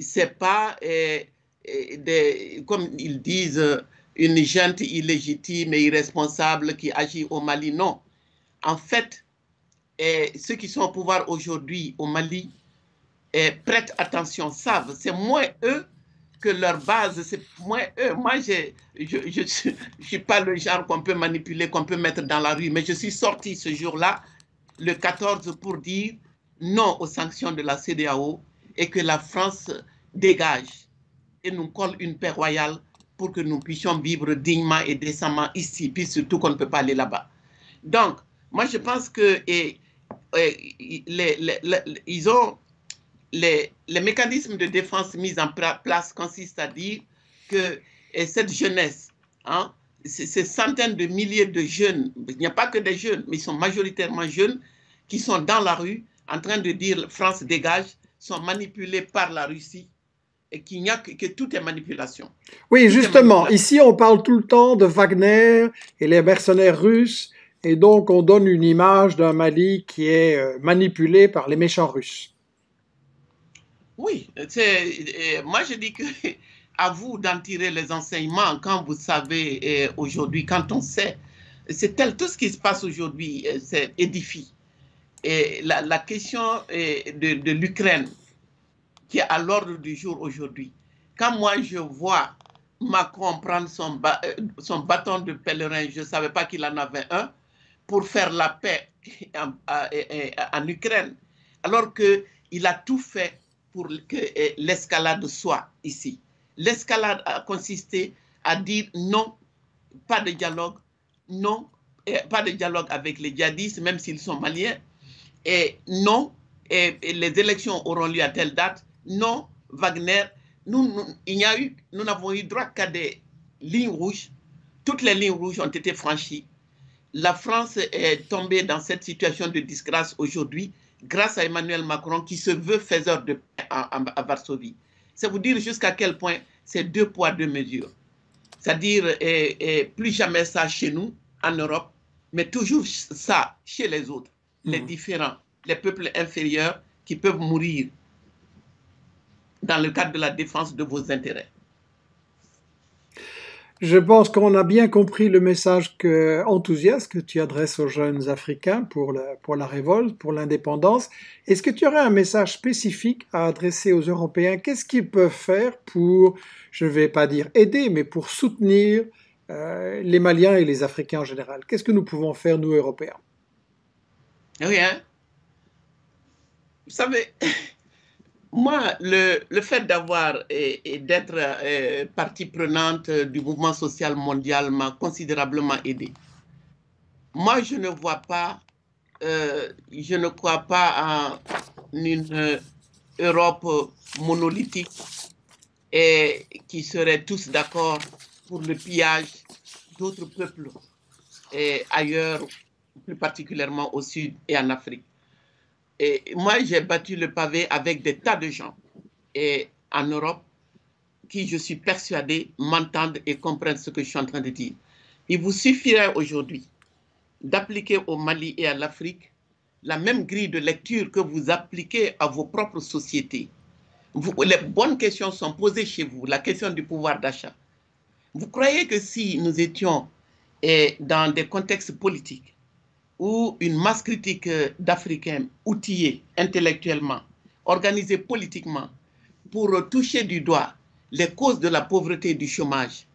C'est pas, comme ils disent, une junte illégitime et irresponsable qui agit au Mali. Non. En fait, ceux qui sont au pouvoir aujourd'hui au Mali prêtent attention, savent, c'est moins eux que leur base, c'est moins eux. Moi, je ne je, je, suis pas le genre qu'on peut manipuler, qu'on peut mettre dans la rue, mais je suis sorti ce jour-là, le 14, pour dire non aux sanctions de la CDAO et que la France dégage et nous colle une paix royale pour que nous puissions vivre dignement et décemment ici, puis surtout qu'on ne peut pas aller là-bas. Donc, moi, je pense que, et les, ils ont les, les, mécanismes de défense mis en place consistent à dire que cette jeunesse, hein, ces centaines de milliers de jeunes, il n'y a pas que des jeunes, mais ils sont majoritairement jeunes, qui sont dans la rue en train de dire France dégage, sont manipulés par la Russie et qu'il n'y a que, que, tout est manipulation. Oui, justement, ici on parle tout le temps de Wagner et les mercenaires russes et donc, on donne une image d'un Mali qui est euh, manipulé par les méchants russes. Oui, moi je dis que à vous d'en tirer les enseignements quand vous savez aujourd'hui, quand on sait, c'est tel tout ce qui se passe aujourd'hui, euh, c'est édifie. Et la, question de, de l'Ukraine qui est à l'ordre du jour aujourd'hui. Quand moi je vois Macron prendre son, euh, bâton de pèlerin, je ne savais pas qu'il en avait un, pour faire la paix en, Ukraine, alors qu'il a tout fait pour que eh, l'escalade soit ici. L'escalade a consisté à dire non, pas de dialogue, non, eh, pas de dialogue avec les djihadistes, même s'ils sont maliens, et non, les élections auront lieu à telle date, non, Wagner, nous, nous il y a eu, nous n'avons eu droit qu'à des lignes rouges. Toutes les lignes rouges ont été franchies la France est tombée dans cette situation de disgrâce aujourd'hui grâce à Emmanuel Macron qui se veut faiseur de paix à, Varsovie. C'est vous dire jusqu'à quel point c'est deux poids, deux mesures. C'est-à-dire et, plus jamais ça chez nous, en Europe, mais toujours ça chez les autres, les mmh. différents, les peuples inférieurs qui peuvent mourir dans le cadre de la défense de vos intérêts. Je pense qu'on a bien compris le message que, enthousiaste que tu adresses aux jeunes Africains pour la, pour la révolte, pour l'indépendance. Est-ce que tu aurais un message spécifique à adresser aux Européens? Qu'est-ce qu'ils peuvent faire pour, je ne vais pas dire aider, mais pour soutenir euh, les Maliens et les Africains en général? Qu'est-ce que nous pouvons faire, nous, Européens? Rien. Vous savez, moi, le, le fait d'avoir et, d'être euh, partie prenante du mouvement social mondial m'a considérablement aidé. Moi, je ne vois pas, euh, je ne crois pas en une Europe monolithique et qui serait tous d'accord pour le pillage d'autres peuples ailleurs, plus particulièrement au Sud et en Afrique. Et moi, j'ai battu le pavé avec des tas de gens et en Europe qui, je suis persuadé, m'entendent et comprennent ce que je suis en train de dire. Il vous suffirait aujourd'hui d'appliquer au Mali et à l'Afrique la même grille de lecture que vous appliquez à vos propres sociétés. Les bonnes questions sont posées chez vous, la question du pouvoir d'achat. Vous croyez que si nous étions eh, dans des contextes politiques où une masse critique d'Africains outillés intellectuellement, organisés politiquement, pour toucher du doigt les causes de la pauvreté et du chômage,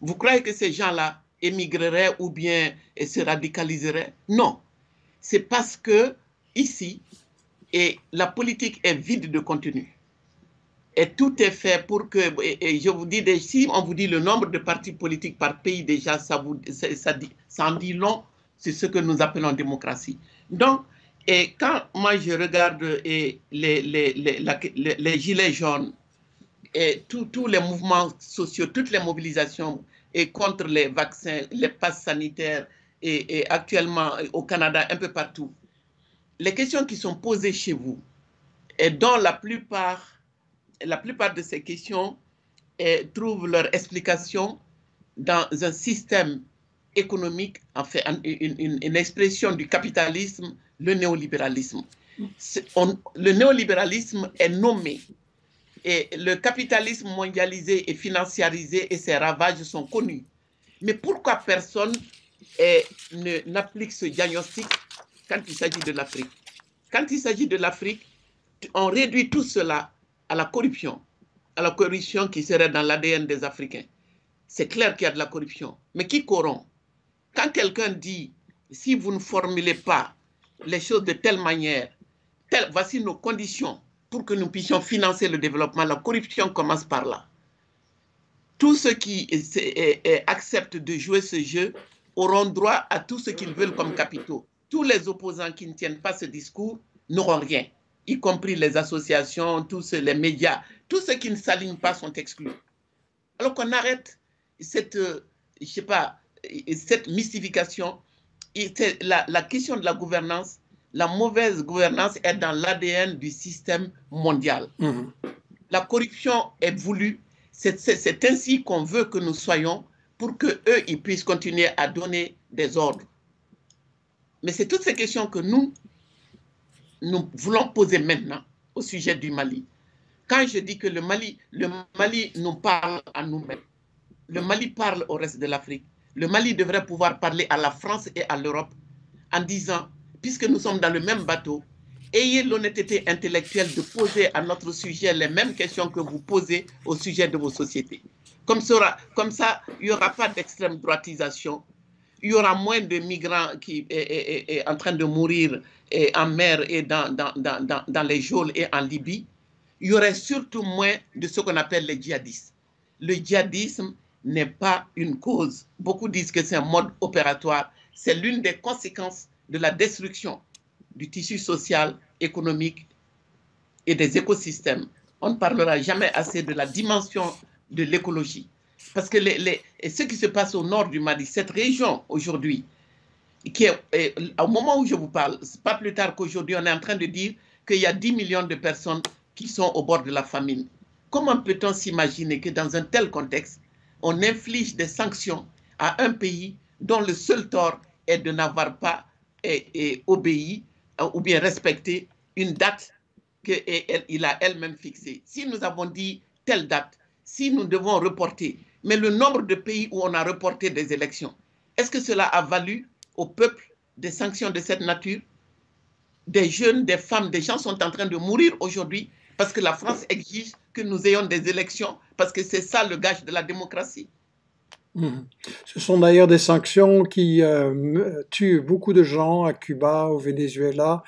vous croyez que ces gens-là émigreraient ou bien se radicaliseraient? Non. C'est parce que ici, et la politique est vide de contenu. Et tout est fait pour que, et, je vous dis, si on vous dit le nombre de partis politiques par pays, déjà, ça, vous, ça, dit, ça en dit long c'est ce que nous appelons démocratie. Donc, et quand moi je regarde les, les, les, les gilets jaunes et tous les mouvements sociaux, toutes les mobilisations et contre les vaccins, les passes sanitaires et, actuellement au Canada, un peu partout, les questions qui sont posées chez vous et dont la plupart, la plupart de ces questions trouvent leur explication dans un système économique, en fait, une, expression du capitalisme, le néolibéralisme. le néolibéralisme est nommé et le capitalisme mondialisé et financiarisé et ses ravages sont connus. Mais pourquoi personne n'applique ce diagnostic quand il s'agit de l'Afrique? Quand il s'agit de l'Afrique, on réduit tout cela à la corruption, à la corruption qui serait dans l'ADN des Africains. C'est clair qu'il y a de la corruption, mais qui corrompt? Quand quelqu'un dit, si vous ne formulez pas les choses de telle manière, voici nos conditions pour que nous puissions financer le développement, la corruption commence par là. Tous ceux qui acceptent de jouer ce jeu auront droit à tout ce qu'ils veulent comme capitaux. Tous les opposants qui ne tiennent pas ce discours n'auront rien, y compris les associations, tous les médias. Tous ceux qui ne s'alignent pas sont exclus. Alors qu'on arrête cette, je sais pas, cette mystification, la, la question de la gouvernance, la mauvaise gouvernance est dans l'ADN du système mondial. Mhm. La corruption est voulue. C'est ainsi qu'on veut que nous soyons pour que eux ils puissent continuer à donner des ordres. Mais c'est toutes ces questions que nous nous voulons poser maintenant au sujet du Mali. Quand je dis que le Mali, le Mali nous parle à nous-mêmes, le Mali parle au reste de l'Afrique, le Mali devrait pouvoir parler à la France et à l'Europe en disant, puisque nous sommes dans le même bateau, ayez l'honnêteté intellectuelle de poser à notre sujet les mêmes questions que vous posez au sujet de vos sociétés. Comme, ça, il n'y aura pas d'extrême droitisation, il y aura moins de migrants qui sont en train de mourir en mer et dans, dans les geôles et en Libye. Il y aurait surtout moins de ce qu'on appelle les djihadistes. Le djihadisme n'est pas une cause. Beaucoup disent que c'est un mode opératoire. C'est l'une des conséquences de la destruction du tissu social, économique et des écosystèmes. On ne parlera jamais assez de la dimension de l'écologie. Parce que les, ce qui se passe au nord du Mali, cette région aujourd'hui, qui au moment où je vous parle, pas plus tard qu'aujourd'hui, on est en train de dire qu'il y a 10 millions de personnes qui sont au bord de la famine. Comment peut-on s'imaginer que dans un tel contexte, on inflige des sanctions à un pays dont le seul tort est de n'avoir pas obéi euh, ou bien respecté une date qu'il a elle-même fixée. Si nous avons dit telle date, si nous devons reporter, mais le nombre de pays où on a reporté des élections, est-ce que cela a valu au peuple des sanctions de cette nature? Des jeunes, des femmes, des gens sont en train de mourir aujourd'hui parce que la France exige que nous ayons des élections, parce que c'est ça le gage de la démocratie. Mmh. Ce sont d'ailleurs des sanctions qui euh, tuent beaucoup de gens à Cuba, au Venezuela,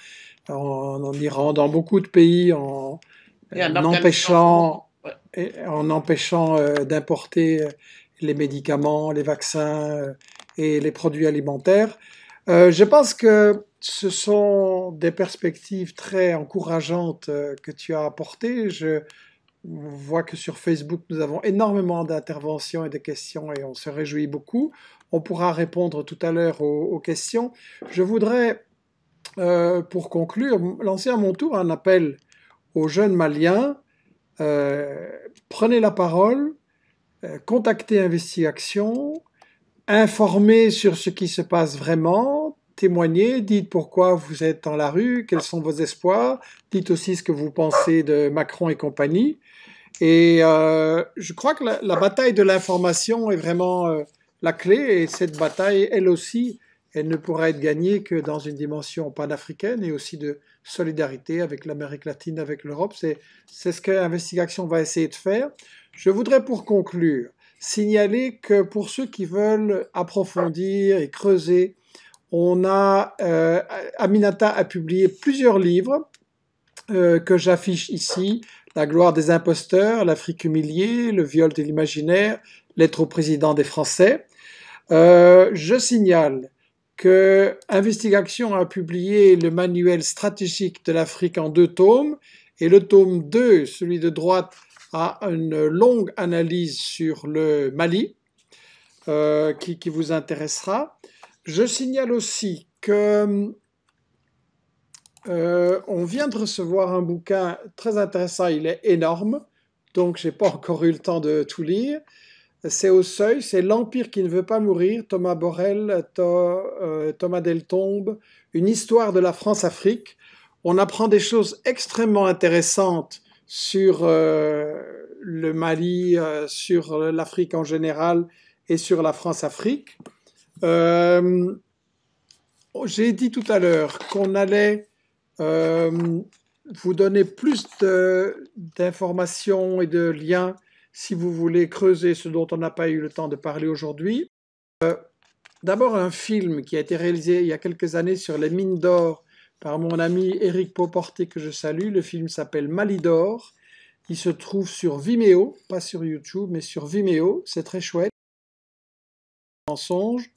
en, Iran, dans beaucoup de pays, en, empêchant, en empêchant euh, d'importer les médicaments, les vaccins euh, et les produits alimentaires. je pense que ce sont des perspectives très encourageantes que tu as apportées. Je, on voit que sur Facebook, nous avons énormément d'interventions et de questions et on se réjouit beaucoup. On pourra répondre tout à l'heure aux, questions. Je voudrais, euh, pour conclure, lancer à mon tour un appel aux jeunes Maliens. Euh, prenez la parole, euh, contactez Investigation, informez sur ce qui se passe vraiment, témoignez, dites pourquoi vous êtes dans la rue, quels sont vos espoirs, dites aussi ce que vous pensez de Macron et compagnie. Et euh, je crois que la, bataille de l'information est vraiment euh, la clé, et cette bataille, elle aussi, elle ne pourra être gagnée que dans une dimension panafricaine et aussi de solidarité avec l'Amérique latine, avec l'Europe. C'est, ce que l'investigation va essayer de faire. Je voudrais pour conclure signaler que pour ceux qui veulent approfondir et creuser, euh, Aminata a publié plusieurs livres euh, que j'affiche ici. La gloire des imposteurs, l'Afrique humiliée, le viol de l'imaginaire, l'être au président des Français. Euh, je signale que Investigation a publié le manuel stratégique de l'Afrique en deux tomes, et le tome 2, celui de droite, a une longue analyse sur le Mali, qui, vous intéressera. Je signale aussi que euh, on vient de recevoir un bouquin très intéressant, il est énorme, donc j'ai pas encore eu le temps de tout lire. C'est au seuil, c'est L'Empire qui ne veut pas mourir, Thomas Borel, euh, Thomas Deltombe, une histoire de la France-Afrique. On apprend des choses extrêmement intéressantes sur euh, le Mali, sur l'Afrique en général et sur la France-Afrique. J'ai dit tout à l'heure qu'on allait euh, vous donner plus d'informations et de liens si vous voulez creuser ce dont on n'a pas eu le temps de parler aujourd'hui. Euh, d'abord, un film qui a été réalisé il y a quelques années sur les mines d'or par mon ami Eric Poporté que je salue. Le film s'appelle Malidor. Il se trouve sur Vimeo, pas sur YouTube, mais sur Vimeo. C'est très chouette. Mensonge.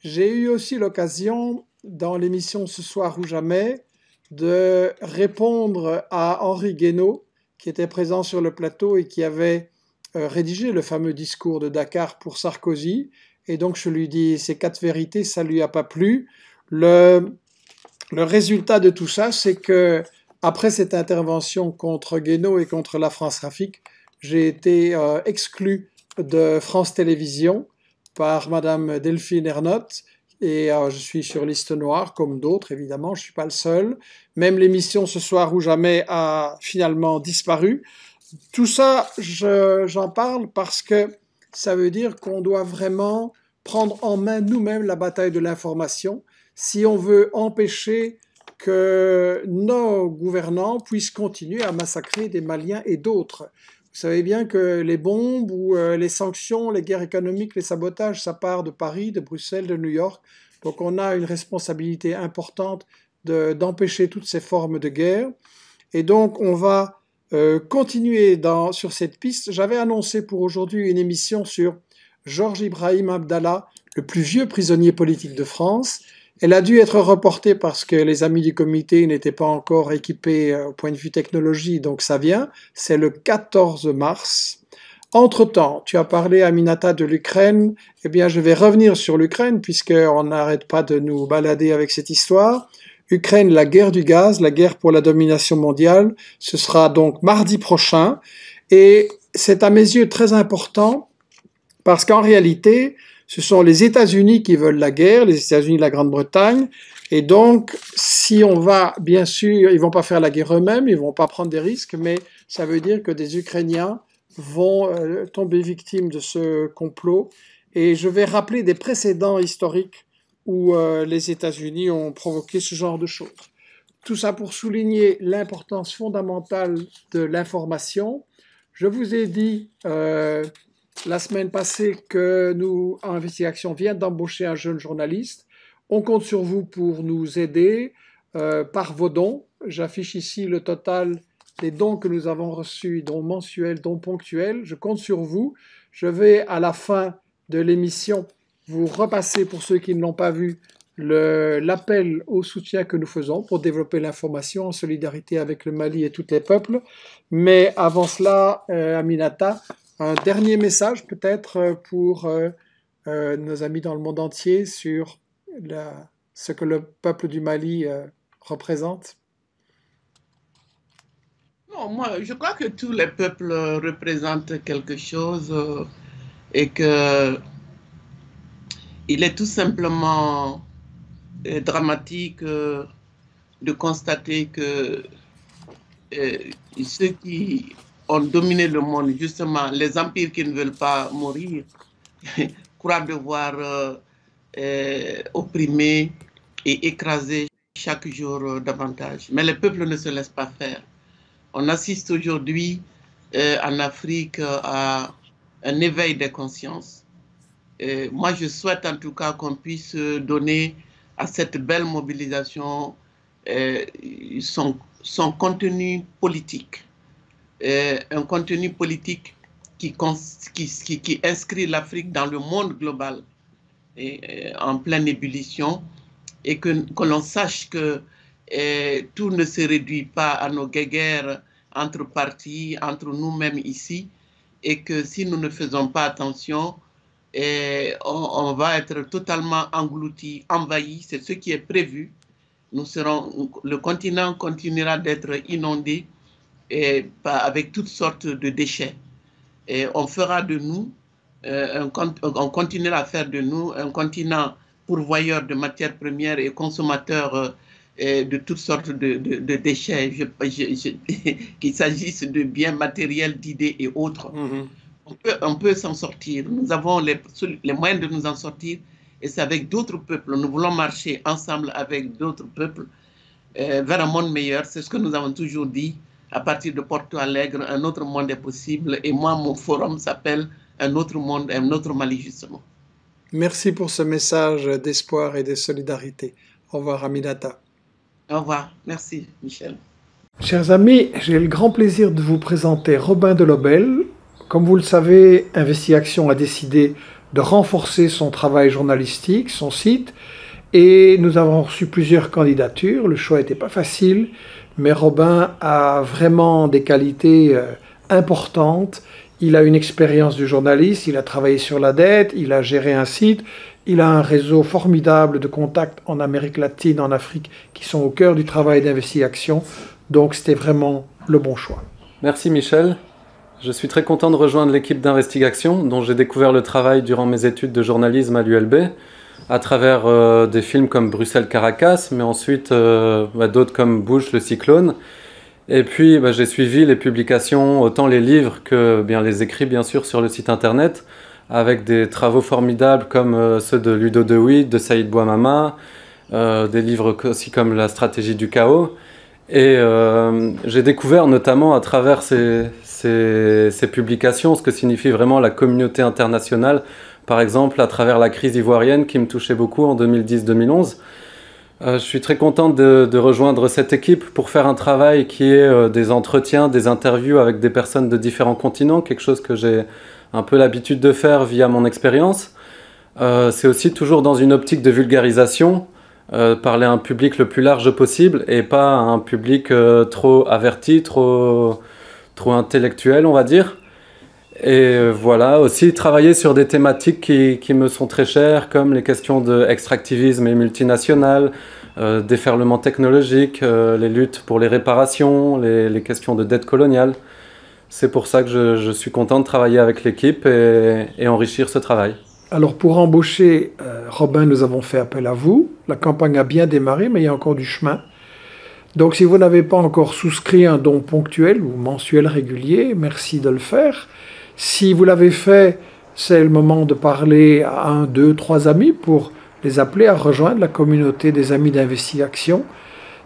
J'ai eu aussi l'occasion, dans l'émission Ce soir ou jamais, de répondre à Henri Guénaud, qui était présent sur le plateau et qui avait euh, rédigé le fameux discours de Dakar pour Sarkozy. Et donc je lui dis ces quatre vérités, ça lui a pas plu. Le, le résultat de tout ça, c'est que après cette intervention contre Guénaud et contre la France Trafic, j'ai été euh, exclu de France Télévisions par Madame Delphine Ernotte et euh, je suis sur liste noire comme d'autres évidemment, je suis pas le seul. Même l'émission ce soir ou jamais a finalement disparu. Tout ça, j'en parle parce que ça veut dire qu'on doit vraiment prendre en main nous-mêmes la bataille de l'information si on veut empêcher que nos gouvernants puissent continuer à massacrer des Maliens et d'autres. Vous savez bien que les bombes ou euh, les sanctions, les guerres économiques, les sabotages, ça part de Paris, de Bruxelles, de New York. Donc on a une responsabilité importante d'empêcher toutes ces formes de guerre. Et donc on va euh, continuer sur cette piste. J'avais annoncé pour aujourd'hui une émission sur Georges Ibrahim Abdallah, le plus vieux prisonnier politique de France. Elle a dû être reportée parce que les amis du comité n'étaient pas encore équipés euh, au point de vue technologie, donc ça vient. C'est le 14 mars. Entre-temps, tu as parlé à Minata de l'Ukraine. Eh bien, je vais revenir sur l'Ukraine puisqu'on n'arrête pas de nous balader avec cette histoire. Ukraine, la guerre du gaz, la guerre pour la domination mondiale. Ce sera donc mardi prochain. Et c'est à mes yeux très important parce qu'en réalité, ce sont les États-Unis qui veulent la guerre, les États-Unis, la Grande-Bretagne, Et donc, si on va, bien sûr, ils vont pas faire la guerre eux-mêmes, ils vont pas prendre des risques, mais ça veut dire que des Ukrainiens vont euh, tomber victimes de ce complot. Et je vais rappeler des précédents historiques où euh, les États-Unis ont provoqué ce genre de choses. Tout ça pour souligner l'importance fondamentale de l'information. Je vous ai dit euh, la semaine passée que nous, en Investigation, vient d'embaucher un jeune journaliste. On compte sur vous pour nous aider euh, par vos dons. J'affiche ici le total des dons que nous avons reçus, dons mensuels, dons ponctuels. Je compte sur vous. Je vais à la fin de l'émission vous repasser, pour ceux qui ne l'ont pas vu, l'appel au soutien que nous faisons pour développer l'information en solidarité avec le Mali et tous les peuples. Mais avant cela, euh, Aminata, un dernier message peut-être euh, pour euh, nos amis dans le monde entier sur ce que le peuple du Mali représente? Non, moi, je crois que tous les peuples représentent quelque chose et que il est tout simplement euh, dramatique euh, de constater que euh, ceux qui ont dominé le monde, justement, les empires qui ne veulent pas mourir, croient devoir opprimer et écraser chaque jour davantage. Mais les peuples ne se laissent pas faire. On assiste aujourd'hui en Afrique à un éveil des consciences moi, je souhaite en tout cas qu'on puisse donner à cette belle mobilisation euh, son, contenu politique. Euh, un contenu politique qui, inscrit l'Afrique dans le monde global euh, en pleine ébullition et que, que l'on sache que tout ne se réduit pas à nos guerres entre partis, entre nous-mêmes ici, et que si nous ne faisons pas attention, et on, va être totalement englouti, envahi, c'est ce qui est prévu. Nous serons, le continent continuera d'être inondé et, avec toutes sortes de déchets. Et on fera de nous, euh, un, on continuera à faire de nous un continent pourvoyeur de matières premières et consommateur euh, de toutes sortes de, déchets, qu'il s'agisse de biens matériels, d'idées et autres. Mm-hmm on peut, s'en sortir. Nous avons les, les, moyens de nous en sortir et c'est avec d'autres peuples. Nous voulons marcher ensemble avec d'autres peuples euh, vers un monde meilleur. C'est ce que nous avons toujours dit. À partir de Porto Alegre, un autre monde est possible. Et moi, mon forum s'appelle Un autre monde, un autre Mali, justement. Merci pour ce message d'espoir et de solidarité. Au revoir, Aminata. Au revoir. Merci, Michel. Chers amis, j'ai le grand plaisir de vous présenter Robin Delobel, comme vous le savez, Investigation a décidé de renforcer son travail journalistique, son site, et nous avons reçu plusieurs candidatures. Le choix n'était pas facile, mais Robin a vraiment des qualités euh, importantes. Il a une expérience du journaliste, il a travaillé sur la dette, il a géré un site, il a un réseau formidable de contacts en Amérique latine, en Afrique, qui sont au cœur du travail d'investigation. Donc c'était vraiment le bon choix. Merci Michel. Je suis très content de rejoindre l'équipe d'investigation dont j'ai découvert le travail durant mes études de journalisme à l'ULB à travers euh, des films comme Bruxelles-Caracas, mais ensuite euh, bah, d'autres comme Bush le cyclone. Et puis bah, j'ai suivi les publications, autant les livres que bien les écrits bien sûr sur le site internet, avec des travaux formidables comme euh, ceux de Ludo De Witt, de Saïd Bouamama, des livres aussi comme La stratégie du chaos. Et j'ai découvert notamment à travers ces, publications, ce que signifie vraiment la communauté internationale, par exemple à travers la crise ivoirienne qui me touchait beaucoup en 2010-2011. Euh, je suis très content de, rejoindre cette équipe pour faire un travail qui est euh, des entretiens, des interviews avec des personnes de différents continents, quelque chose que j'ai un peu l'habitude de faire via mon expérience. Euh, c'est aussi toujours dans une optique de vulgarisation, parler à un public le plus large possible et pas à un public trop averti, trop trop intellectuel, on va dire. Et euh, voilà, aussi travailler sur des thématiques qui, qui me sont très chères, comme les questions d'extractivisme et multinational, euh, déferlement technologique, euh, les luttes pour les réparations, les, questions de dette coloniale. C'est pour ça que je, suis content de travailler avec l'équipe et, et, enrichir ce travail. Alors pour embaucher Robin, nous avons fait appel à vous La campagne a bien démarré, mais il y a encore du chemin. Donc si vous n'avez pas encore souscrit un don ponctuel ou mensuel régulier, merci de le faire. Si vous l'avez fait, c'est le moment de parler à un, deux, trois amis pour les appeler à rejoindre la communauté des amis d'investigation.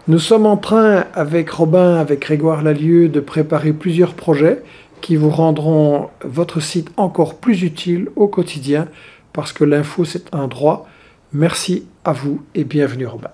Nous sommes en train, avec Robin, avec Grégoire Lalieu, de préparer plusieurs projets qui vous rendront votre site encore plus utile au quotidien parce que l'info c'est un droit. Merci à vous et bienvenue Robin.